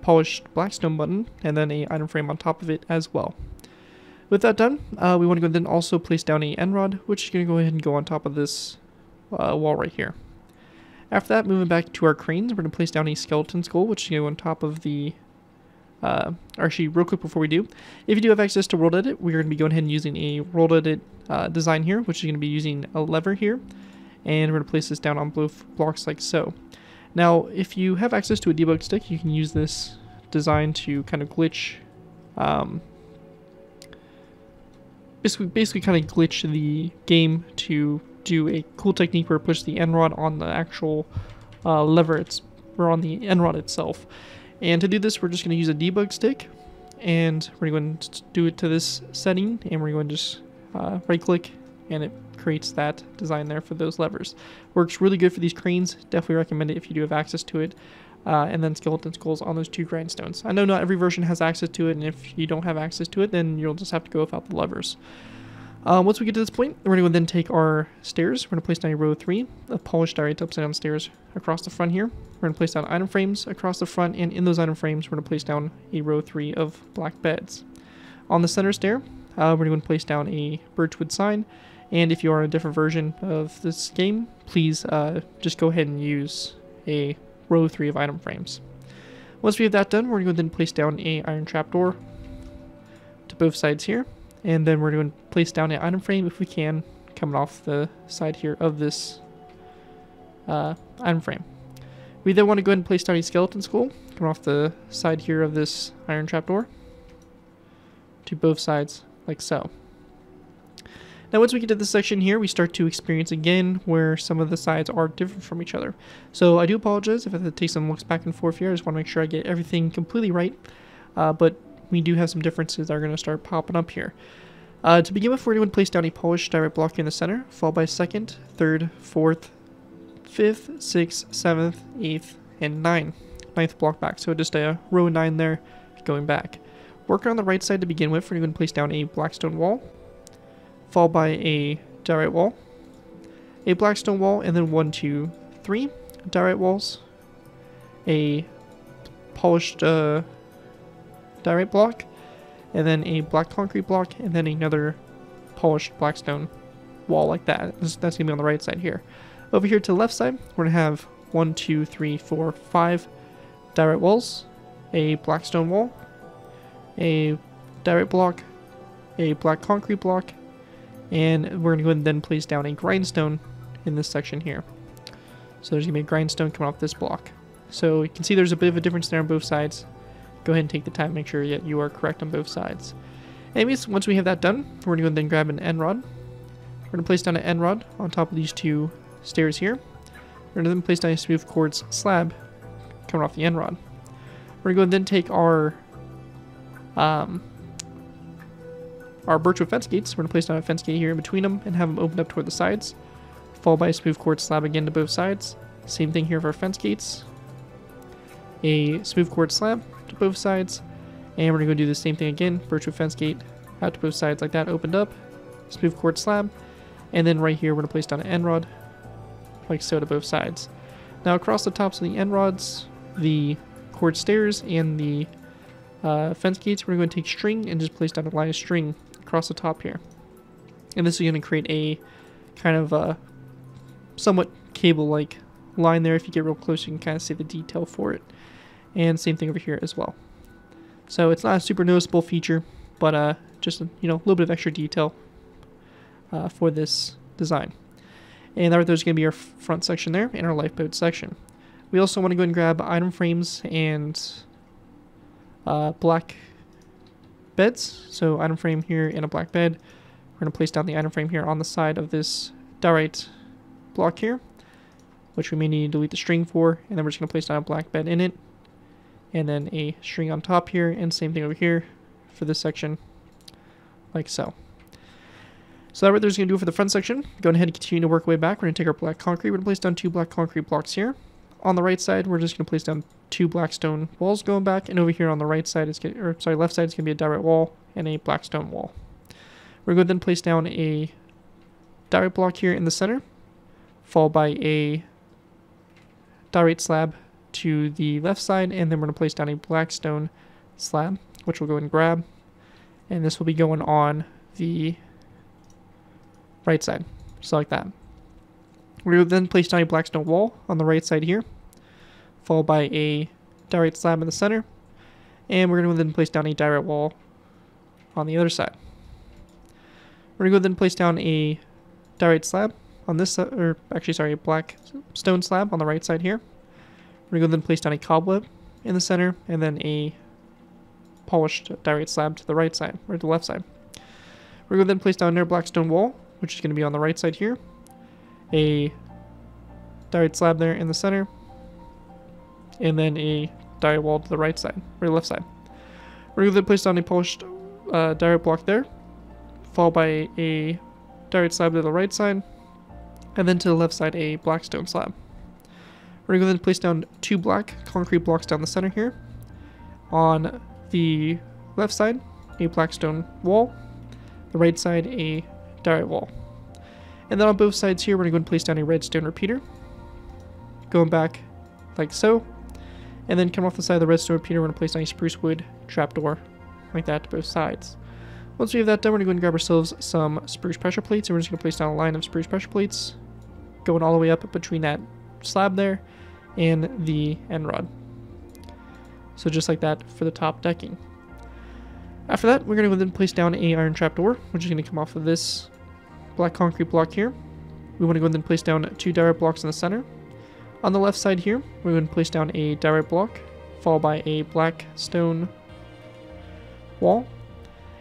A: polished blackstone button, and then a item frame on top of it as well. With that done, uh, we want to go then also place down a end rod, which is going to go ahead and go on top of this uh, wall right here. After that, moving back to our cranes, we're going to place down a skeleton skull, which is going to go on top of the uh, actually, real quick before we do, if you do have access to World Edit, we're going to be going ahead and using a World Edit uh, design here, which is going to be using a lever here. And we're going to place this down on blue blocks like so. Now, if you have access to a debug stick, you can use this design to kind of glitch, um, basically, basically kind of glitch the game to do a cool technique where it push the end rod on the actual uh, lever it's, or on the end rod itself. And to do this, we're just going to use a debug stick. And we're going to do it to this setting. And we're going to just uh, right click and it creates that design there for those levers. Works really good for these cranes. Definitely recommend it if you do have access to it. Uh, and then skeleton skulls on those two grindstones. I know not every version has access to it, and if you don't have access to it, then you'll just have to go without the levers. Um, once we get to this point, we're going to then take our stairs. We're going to place down a row 3 of polished diorite upside down stairs across the front here. We're going to place down item frames across the front, and in those item frames, we're going to place down a row 3 of black beds. On the center stair, uh, we're going to place down a birchwood sign, and if you are on a different version of this game, please uh, just go ahead and use a row 3 of item frames. Once we have that done, we're going to then place down a iron trapdoor to both sides here. And then we're going to place down an item frame if we can, coming off the side here of this uh, item frame. We then want to go ahead and place down a skeleton skull, coming off the side here of this iron trapdoor, to both sides, like so. Now once we get to this section here, we start to experience again where some of the sides are different from each other. So I do apologize if I have to take some looks back and forth here, I just want to make sure I get everything completely right. Uh, but we do have some differences that are going to start popping up here. Uh, to begin with, we're going to place down a Polish diorite block in the center, followed by 2nd, 3rd, 4th, 5th, 6th, 7th, 8th, and 9th. Ninth block back, so just a row 9 there going back. Working on the right side to begin with, we're going to place down a blackstone wall, followed by a diorite wall, a blackstone wall, and then 1, 2, 3 diorite walls, a polished uh, diorite block, and then a black concrete block, and then another polished blackstone wall like that. That's going to be on the right side here. Over here to the left side, we're going to have one, two, three, four, five diorite walls, a black stone wall, a diorite block, a black concrete block, and we're going to go ahead and then place down a grindstone in this section here. So there's going to be a grindstone coming off this block. So you can see there's a bit of a difference there on both sides go ahead and take the time, make sure that you are correct on both sides. Anyways, once we have that done, we're gonna go then grab an end rod. We're gonna place down an end rod on top of these two stairs here. We're gonna then place down a smooth quartz slab coming off the end rod. We're gonna then take our um, our birchwood fence gates. We're gonna place down a fence gate here in between them and have them open up toward the sides. Fall by a smooth quartz slab again to both sides. Same thing here for our fence gates. A smooth quartz slab to both sides. And we're gonna go do the same thing again, virtual fence gate out to both sides like that, opened up, smooth quartz slab, and then right here we're gonna place down an end rod, like so to both sides. Now across the tops of the end rods, the quartz stairs and the uh, fence gates, we're gonna take string and just place down a line of string across the top here. And this is gonna create a kind of a uh, somewhat cable-like line there. If you get real close, you can kind of see the detail for it and same thing over here as well. So it's not a super noticeable feature, but uh, just you know a little bit of extra detail uh, for this design. And that there's going to be our front section there and our lifeboat section. We also want to go and grab item frames and uh, black beds. So item frame here and a black bed. We're going to place down the item frame here on the side of this diorite block here, which we may need to delete the string for, and then we're just going to place down a black bed in it and then a string on top here and same thing over here for this section like so. So that right there is going to do it for the front section. Go ahead and continue to work way back. We're going to take our black concrete. We're going to place down two black concrete blocks here. On the right side, we're just going to place down two black stone walls going back. And over here on the right side, it's or sorry, left side is going to be a diorite wall and a black stone wall. We're going to then place down a diorite block here in the center, followed by a diorite slab to the left side, and then we're going to place down a blackstone slab, which we'll go and grab. And this will be going on the right side, just like that. We will then place down a blackstone wall on the right side here, followed by a diorite slab in the center. And we're going to then place down a diorite wall on the other side. We're going to go then place down a diorite slab on this, or actually, sorry, a black stone slab on the right side here. We're going to then place down a cobweb in the center and then a polished diorite slab to the right side, or the left side. We're going to then place down a black stone wall, which is going to be on the right side here. A diorite slab there in the center. And then a diorite wall to the right side, or the left side. We're going to then place down a polished uh, diorite block there, followed by a diorite slab to the right side, and then to the left side a black stone slab. We're going to place down two black concrete blocks down the center here. On the left side, a black stone wall. The right side, a diorite wall. And then on both sides here, we're going to go and place down a redstone repeater. Going back like so. And then come off the side of the redstone repeater, we're going to place down a spruce wood trapdoor like that to both sides. Once we have that done, we're going to go and grab ourselves some spruce pressure plates, and we're just going to place down a line of spruce pressure plates going all the way up between that slab there, and the end rod. So just like that for the top decking. After that, we're going to go and place down a iron trapdoor, which is going to come off of this black concrete block here. We want to go ahead and place down two diorite blocks in the center. On the left side here, we're going to place down a diorite block, followed by a black stone wall.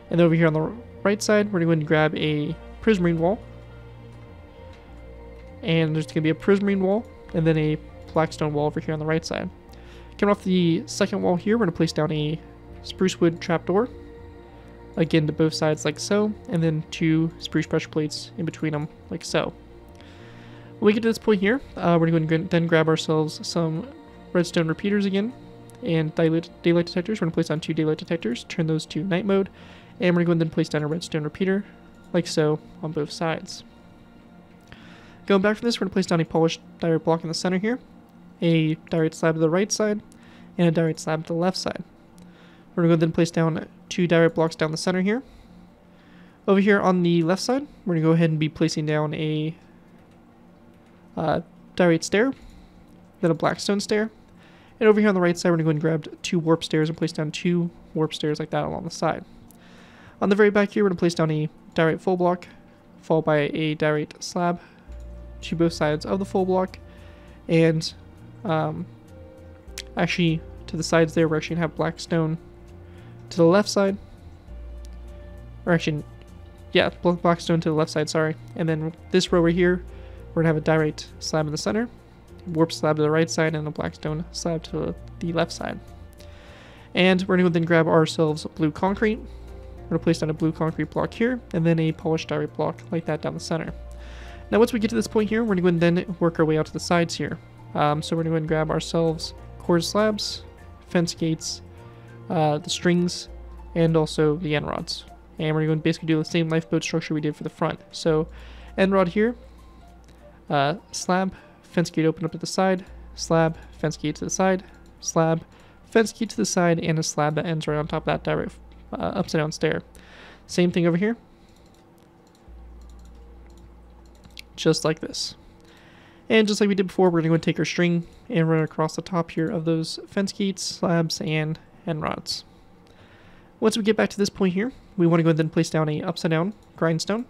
A: And then over here on the right side, we're going to grab a prismarine wall. And there's going to be a prismarine wall, and then a black stone wall over here on the right side. Coming off the second wall here, we're going to place down a spruce wood trapdoor. Again to both sides like so, and then two spruce pressure plates in between them like so. When we get to this point here, uh, we're going to then grab ourselves some redstone repeaters again, and daylight, daylight detectors. We're going to place down two daylight detectors, turn those to night mode, and we're going to then place down a redstone repeater like so on both sides. Going back from this, we're going to place down a polished diorite block in the center here, a diorite slab to the right side and a diorite slab to the left side. We're going to then place down two diorite blocks down the center here. Over here on the left side, we're going to go ahead and be placing down a uh, diorite stair, then a blackstone stair, and over here on the right side, we're going to go and grab two warp stairs and place down two warp stairs like that along the side. On the very back here, we're going to place down a diorite full block, followed by a diorite slab to both sides of the full block, and um, actually, to the sides there, we're actually going to have black stone to the left side. Or actually, yeah, black stone to the left side, sorry. And then this row right here, we're going to have a diorite slab in the center, warp slab to the right side, and a black stone slab to the left side. And we're going to then grab ourselves blue concrete. We're going to place down a blue concrete block here, and then a polished diorite block like that down the center. Now once we get to this point here, we're going to go and then work our way out to the sides here. Um, so we're gonna go and grab ourselves core slabs, fence gates, uh, the strings, and also the end rods. And we're going to basically do the same lifeboat structure we did for the front. So end rod here, uh, slab, fence gate open up to the side, slab, fence gate to the side, slab, fence gate to the side, and a slab that ends right on top of that diorite uh, upside down stair. Same thing over here. Just like this. And just like we did before, we're going to go and take our string and run across the top here of those fence gates, slabs, and end rods. Once we get back to this point here, we want to go and then place down a upside down grindstone,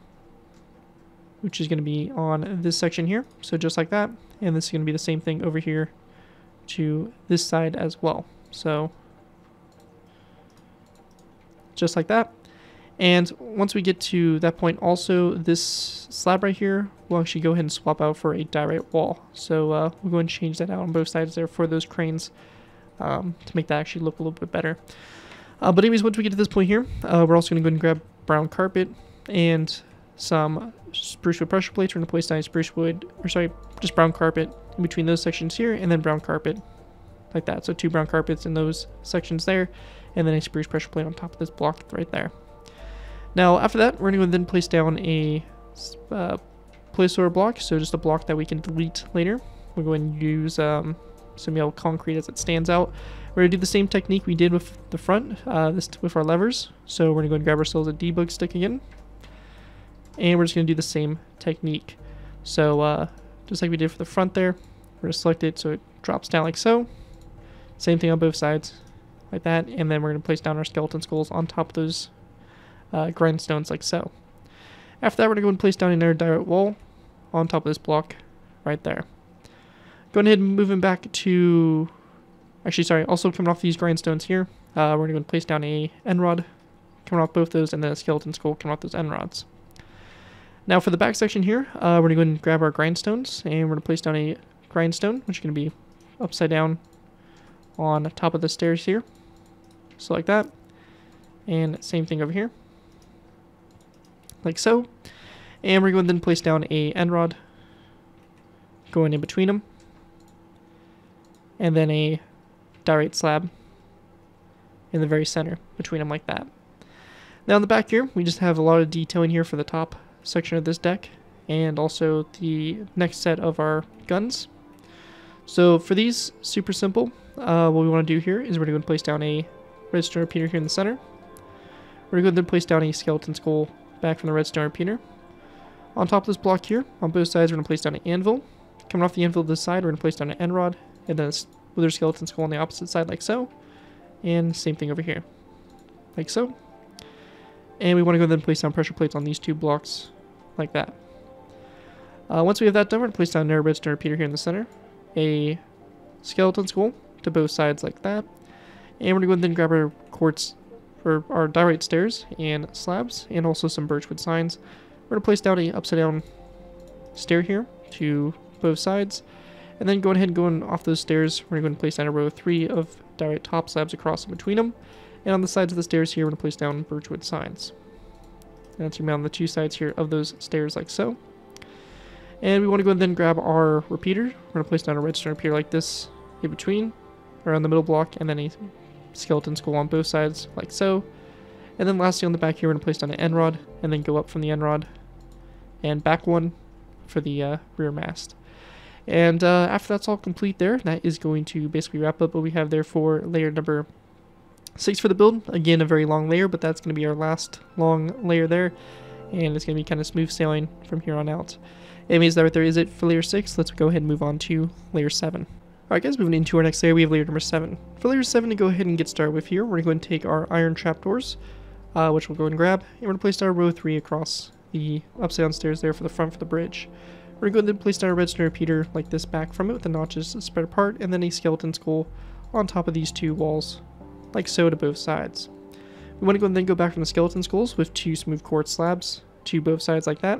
A: which is going to be on this section here. So just like that. And this is going to be the same thing over here to this side as well. So just like that. And once we get to that point, also this slab right here, we'll actually go ahead and swap out for a diorite wall. So uh, we'll go and change that out on both sides there for those cranes um, to make that actually look a little bit better. Uh, but anyways, once we get to this point here, uh, we're also going to go ahead and grab brown carpet and some spruce wood pressure plates. We're going to place down spruce wood, or sorry, just brown carpet in between those sections here, and then brown carpet like that. So two brown carpets in those sections there, and then a spruce pressure plate on top of this block right there. Now, after that, we're going to then place down a uh, placeholder block, so just a block that we can delete later. We're going to use um, some yellow concrete as it stands out. We're going to do the same technique we did with the front, uh, this with our levers. So we're going to go and grab ourselves a debug stick again. And we're just going to do the same technique. So uh, just like we did for the front there, we're going to select it so it drops down like so. Same thing on both sides, like that. And then we're going to place down our skeleton skulls on top of those uh, grindstones like so. After that, we're going to go and place down another diorite wall on top of this block right there. Going ahead and moving back to... Actually, sorry, also coming off these grindstones here, uh, we're going to go and place down a end rod coming off both those, and then a skeleton skull coming off those end rods. Now for the back section here, uh, we're going to go and grab our grindstones, and we're going to place down a grindstone, which is going to be upside down on top of the stairs here, so like that. And same thing over here like so. And we're going to then place down a end rod going in between them. And then a diorite slab in the very center between them like that. Now in the back here, we just have a lot of detailing here for the top section of this deck and also the next set of our guns. So for these, super simple. Uh, what we want to do here is we're going to place down a redstone repeater here in the center. We're going to place down a skeleton skull back from the redstone repeater. On top of this block here, on both sides, we're going to place down an anvil. Coming off the anvil to this side, we're going to place down an end rod, and then a wither skeleton skull on the opposite side, like so. And same thing over here, like so. And we want to go ahead and place down pressure plates on these two blocks, like that. Uh, once we have that done, we're going to place down a air redstone repeater here in the center, a skeleton skull to both sides, like that. And we're going to go ahead and grab our quartz for our diorite stairs and slabs, and also some birchwood signs. We're going to place down a upside-down stair here to both sides, and then go ahead and go off those stairs. We're going to place down a row of three of diorite top slabs across in between them, and on the sides of the stairs here, we're going to place down birchwood signs. And that's going to be on the two sides here of those stairs like so. And we want to go and then grab our repeater. We're going to place down a redstone repeater like this in between, around the middle block, and then a skeleton skull on both sides, like so. And then lastly on the back here, we're going to place down an end rod, and then go up from the end rod, and back one for the uh, rear mast. And uh, after that's all complete there, that is going to basically wrap up what we have there for layer number 6 for the build. Again, a very long layer, but that's going to be our last long layer there. And it's going to be kind of smooth sailing from here on out. Anyways, that right there is it for layer 6. Let's go ahead and move on to layer 7. Alright guys, moving into our next layer, we have layer number 7. For layer 7 to go ahead and get started with here, we're going to go and take our iron trapdoors, uh, which we'll go and grab, and we're going to place our row 3 across the upside down stairs there for the front for the bridge. We're going to go and place down a redstone repeater like this back from it with the notches spread apart, and then a skeleton skull on top of these two walls, like so to both sides. We want to go and then go back from the skeleton skulls with two smooth quartz slabs to both sides like that,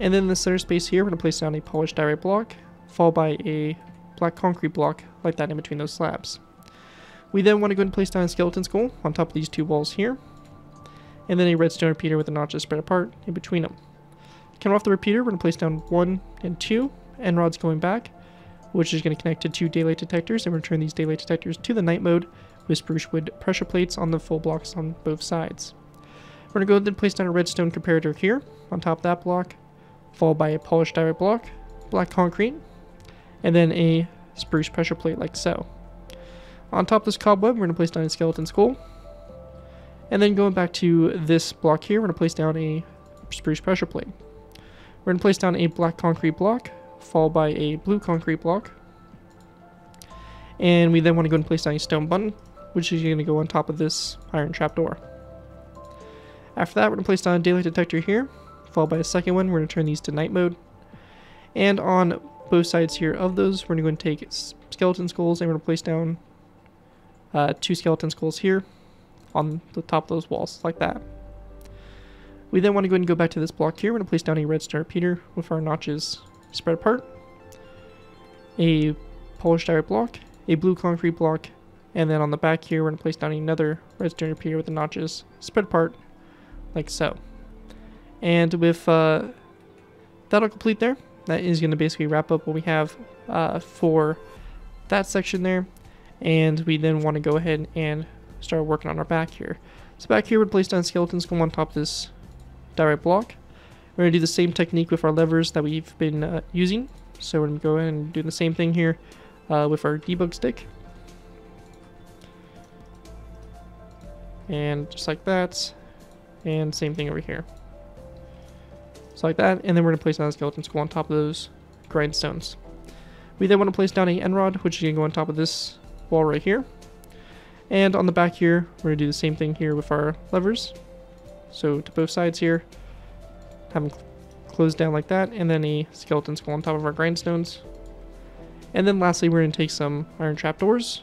A: and then in the center space here, we're going to place down a polished diorite block, followed by a black concrete block like that in between those slabs. We then want to go and place down a skeleton skull on top of these two walls here, and then a redstone repeater with the notches spread apart in between them. Cut off the repeater, we're going to place down one and two, and rods going back, which is going to connect to two daylight detectors, and return these daylight detectors to the night mode with spruce wood pressure plates on the full blocks on both sides. We're going to go ahead and place down a redstone comparator here, on top of that block, followed by a polished diorite block, black concrete, and then a spruce pressure plate like so. On top of this cobweb, we're going to place down a skeleton skull. And then going back to this block here, we're going to place down a spruce pressure plate. We're going to place down a black concrete block, followed by a blue concrete block. And we then want to go and place down a stone button, which is going to go on top of this iron trapdoor. After that, we're going to place down a daylight detector here, followed by a second one. We're going to turn these to night mode. And on both sides here of those. We're going to go and take skeleton skulls and we're going to place down uh, two skeleton skulls here on the top of those walls like that. We then want to go and go back to this block here. We're going to place down a redstone repeater with our notches spread apart, a polished iron block, a blue concrete block, and then on the back here we're going to place down another redstone repeater with the notches spread apart like so. And with uh, that'll complete there that is going to basically wrap up what we have uh, for that section there. And we then want to go ahead and start working on our back here. So back here, we're place down skeletons, come on top of this diorite block. We're going to do the same technique with our levers that we've been uh, using. So we're going to go ahead and do the same thing here uh, with our debug stick. And just like that. And same thing over here. So like that, and then we're going to place down a skeleton skull on top of those grindstones. We then want to place down a end rod, which is going to go on top of this wall right here. And on the back here, we're going to do the same thing here with our levers. So to both sides here, have them close down like that, and then a skeleton skull on top of our grindstones. And then lastly, we're going to take some iron trapdoors,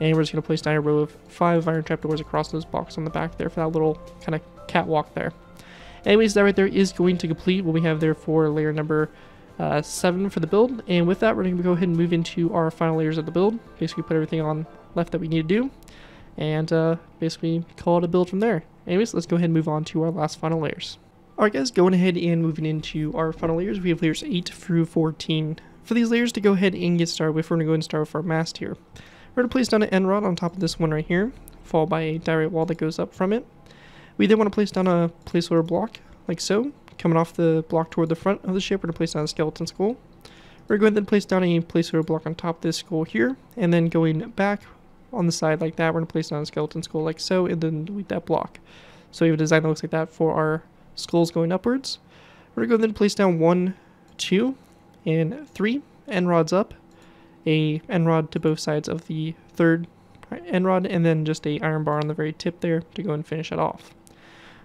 A: and we're just going to place down a row of five iron trapdoors across those blocks on the back there for that little kind of catwalk there. Anyways, that right there is going to complete what we have there for layer number uh, 7 for the build. And with that, we're going to go ahead and move into our final layers of the build. Basically put everything on left that we need to do. And uh, basically call it a build from there. Anyways, let's go ahead and move on to our last final layers. Alright guys, going ahead and moving into our final layers. We have layers 8 through 14. For these layers to go ahead and get started with, we're going to go ahead and start with our mast here. We're going to place down an end rod on top of this one right here, followed by a diorite wall that goes up from it. We then want to place down a placer block, like so, coming off the block toward the front of the ship, we're going to place down a skeleton skull. We're going to then place down a placer block on top of this skull here, and then going back on the side like that, we're going to place down a skeleton skull like so, and then delete that block. So we have a design that looks like that for our skulls going upwards. We're going to go then place down one, two, and three end rods up, a end rod to both sides of the third uh, end rod, and then just a iron bar on the very tip there to go and finish it off.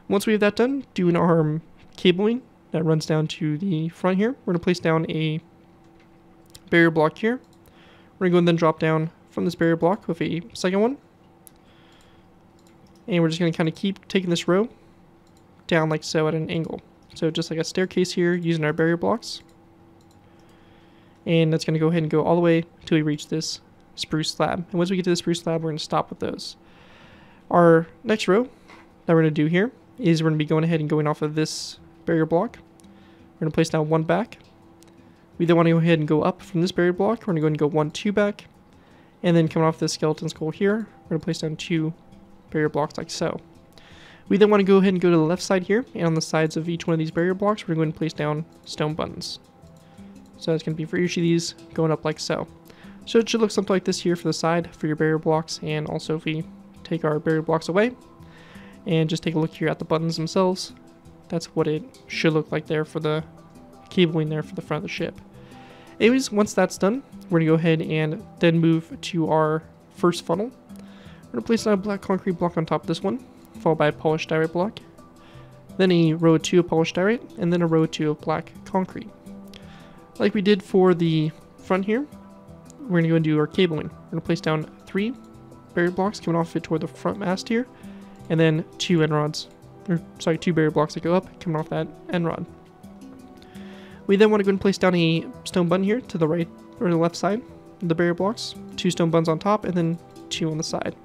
A: Once we have that done, do an arm cabling that runs down to the front here. We're going to place down a barrier block here. We're going to go and then drop down from this barrier block with a second one. And we're just going to kind of keep taking this row down like so at an angle. So just like a staircase here using our barrier blocks. And that's going to go ahead and go all the way until we reach this spruce slab. And once we get to the spruce slab, we're going to stop with those. Our next row that we're going to do here is we're going to be going ahead and going off of this barrier block. We're going to place down one back. We then want to go ahead and go up from this barrier block. We're going to go and go one, two back. And then coming off this skeleton skull here, we're going to place down two barrier blocks like so. We then want to go ahead and go to the left side here, and on the sides of each one of these barrier blocks, we're going to place down stone buttons. So that's going to be for each of these, going up like so. So it should look something like this here for the side for your barrier blocks, and also if we take our barrier blocks away, and just take a look here at the buttons themselves. That's what it should look like there for the cabling there for the front of the ship. Anyways, once that's done, we're gonna go ahead and then move to our first funnel. We're gonna place a black concrete block on top of this one, followed by a polished diorite block, then a row two of polished diorite, and then a row two of black concrete. Like we did for the front here, we're gonna go and do our cabling. We're gonna place down three barrier blocks coming off it toward the front mast here, and then two end rods, or sorry, two barrier blocks that go up coming off that end rod. We then want to go and place down a stone bun here to the right or the left side, the barrier blocks, two stone buns on top, and then two on the side.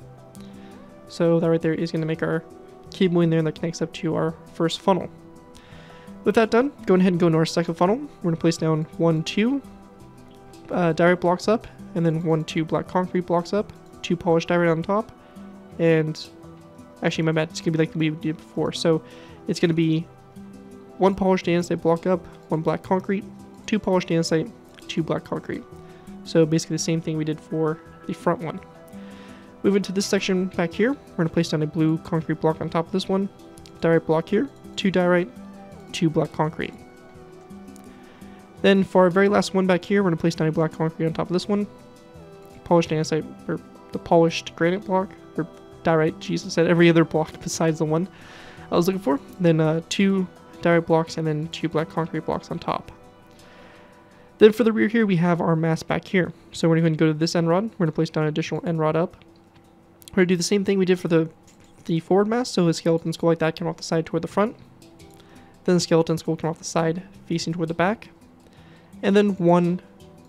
A: So that right there is going to make our cable in there that connects up to our first funnel. With that done, go ahead and go into our second funnel. We're going to place down one, two uh, blocks up, and then one, two black concrete blocks up, two polished diorite on top, and Actually, my bad. It's going to be like we did before. So it's going to be one polished andesite block up, one black concrete, two polished andesite, two black concrete. So basically the same thing we did for the front one. Moving to this section back here, we're going to place down a blue concrete block on top of this one, diorite block here, two diorite, two black concrete. Then for our very last one back here, we're going to place down a black concrete on top of this one, polished andesite, or the polished granite block, diorite Jesus at every other block besides the one I was looking for. Then uh, two diorite blocks and then two black concrete blocks on top. Then for the rear here, we have our mass back here. So we're going to go to this end rod. We're going to place down an additional end rod up. We're going to do the same thing we did for the, the forward mass. So a skeleton skull like that came off the side toward the front. Then the skeleton skull came off the side facing toward the back. And then one,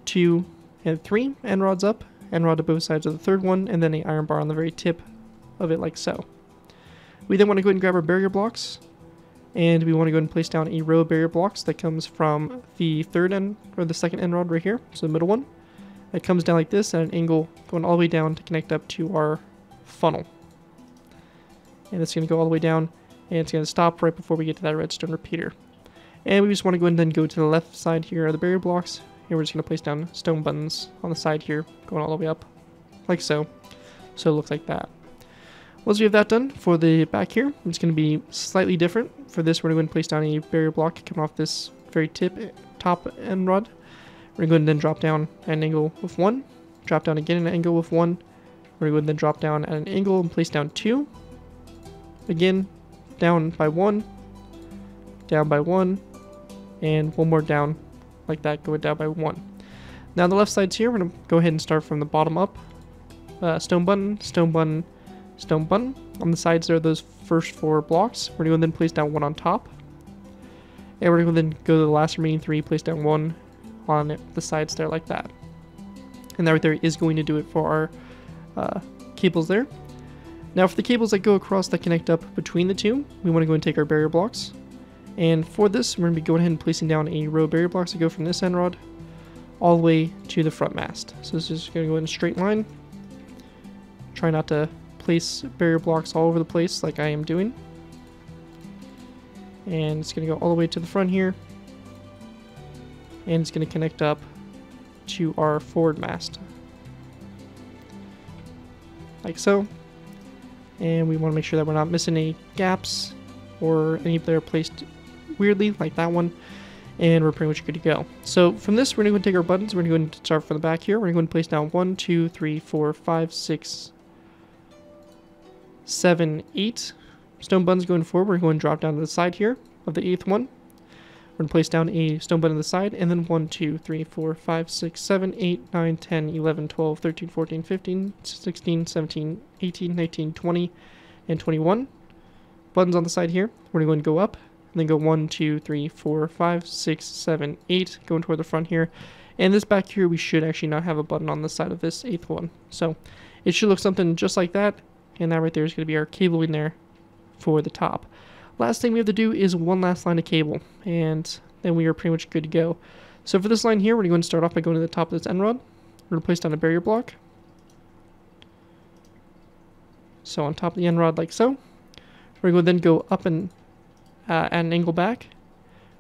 A: two, and three end rods up. End rod to both sides of the third one. And then an iron bar on the very tip of it like so. We then want to go ahead and grab our barrier blocks, and we want to go ahead and place down a row of barrier blocks that comes from the third end, or the second end rod right here, so the middle one. It comes down like this at an angle going all the way down to connect up to our funnel. And it's going to go all the way down, and it's going to stop right before we get to that redstone repeater. And we just want to go ahead and then go to the left side here of the barrier blocks, and we're just going to place down stone buttons on the side here, going all the way up, like so. So it looks like that. Once we have that done for the back here, it's going to be slightly different. For this, we're going to place down a barrier block coming off this very tip, eh, top end rod. We're going to go and then drop down at an angle with 1, drop down again at an angle with 1. We're going to go and then drop down at an angle and place down 2. Again, down by 1, down by 1, and one more down like that, going down by 1. Now the left side's here, we're going to go ahead and start from the bottom up. Uh, stone button, stone button, stone button. On the sides there are those first four blocks. We're going to then place down one on top. And we're going to then go to the last remaining three, place down one on the sides there like that. And that right there is going to do it for our uh, cables there. Now for the cables that go across that connect up between the two, we want to go and take our barrier blocks. And for this, we're going to be going ahead and placing down a row of barrier blocks that go from this end rod all the way to the front mast. So this is going to go in a straight line. Try not to place barrier blocks all over the place like I am doing. And it's going to go all the way to the front here. And it's going to connect up to our forward mast. Like so. And we want to make sure that we're not missing any gaps or any that are placed weirdly like that one and we're pretty much good to go. So from this, we're going to take our buttons. We're going to go and start from the back here. We're going to go and place down one, two, three, four, five, six, seven, eight. Stone buns going forward. We're going to drop down to the side here of the eighth one. We're going to place down a stone button to the side, and then one, two, three, four, five, six, seven, eight, nine, ten, eleven, twelve, thirteen, fourteen, fifteen, sixteen, seventeen, eighteen, nineteen, twenty, and 21. Buttons on the side here. We're going to go up, and then go one, two, three, four, five, six, seven, eight, going toward the front here. And this back here, we should actually not have a button on the side of this eighth one. So it should look something just like that. And that right there is going to be our in there for the top. Last thing we have to do is one last line of cable, and then we are pretty much good to go. So for this line here, we're going to start off by going to the top of this end rod. We're going to place down a barrier block. So on top of the end rod like so. We're going to then go up and uh, at an angle back.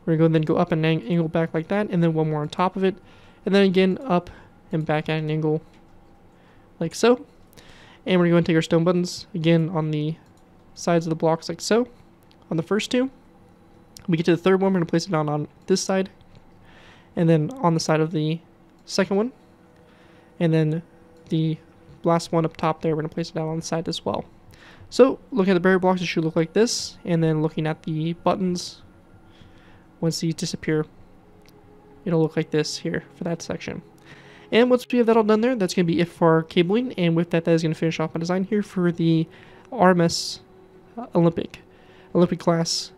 A: We're going to then go up and angle back like that, and then one more on top of it. And then again, up and back at an angle like so. And we're going to take our stone buttons again on the sides of the blocks like so, on the first two. When we get to the third one, we're going to place it on, on this side, and then on the side of the second one. And then the last one up top there, we're going to place it down on the side as well. So looking at the barrier blocks, it should look like this. And then looking at the buttons, once these disappear, it'll look like this here for that section. And once we have that all done there, that's going to be it for our cabling. And with that, that is going to finish off my design here for the RMS uh, Olympic, Olympic class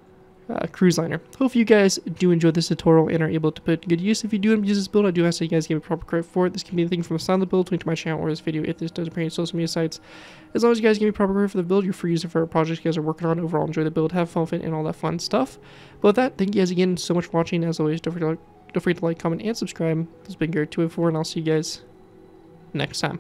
A: uh, cruise liner. Hope you guys do enjoy this tutorial and are able to put good use. If you do use this build, I do ask that you guys give me proper credit for it. This can be anything from a silent build, link to my channel, or this video if this does appear on social media sites. As long as you guys give me proper credit for the build, you're free to it for a projects you guys are working on. Overall, enjoy the build, have fun with it, and all that fun stuff. But with that, thank you guys again so much for watching. As always, don't forget to like. Don't forget to like, comment, and subscribe. This has been GARRETT2BY4, and I'll see you guys next time.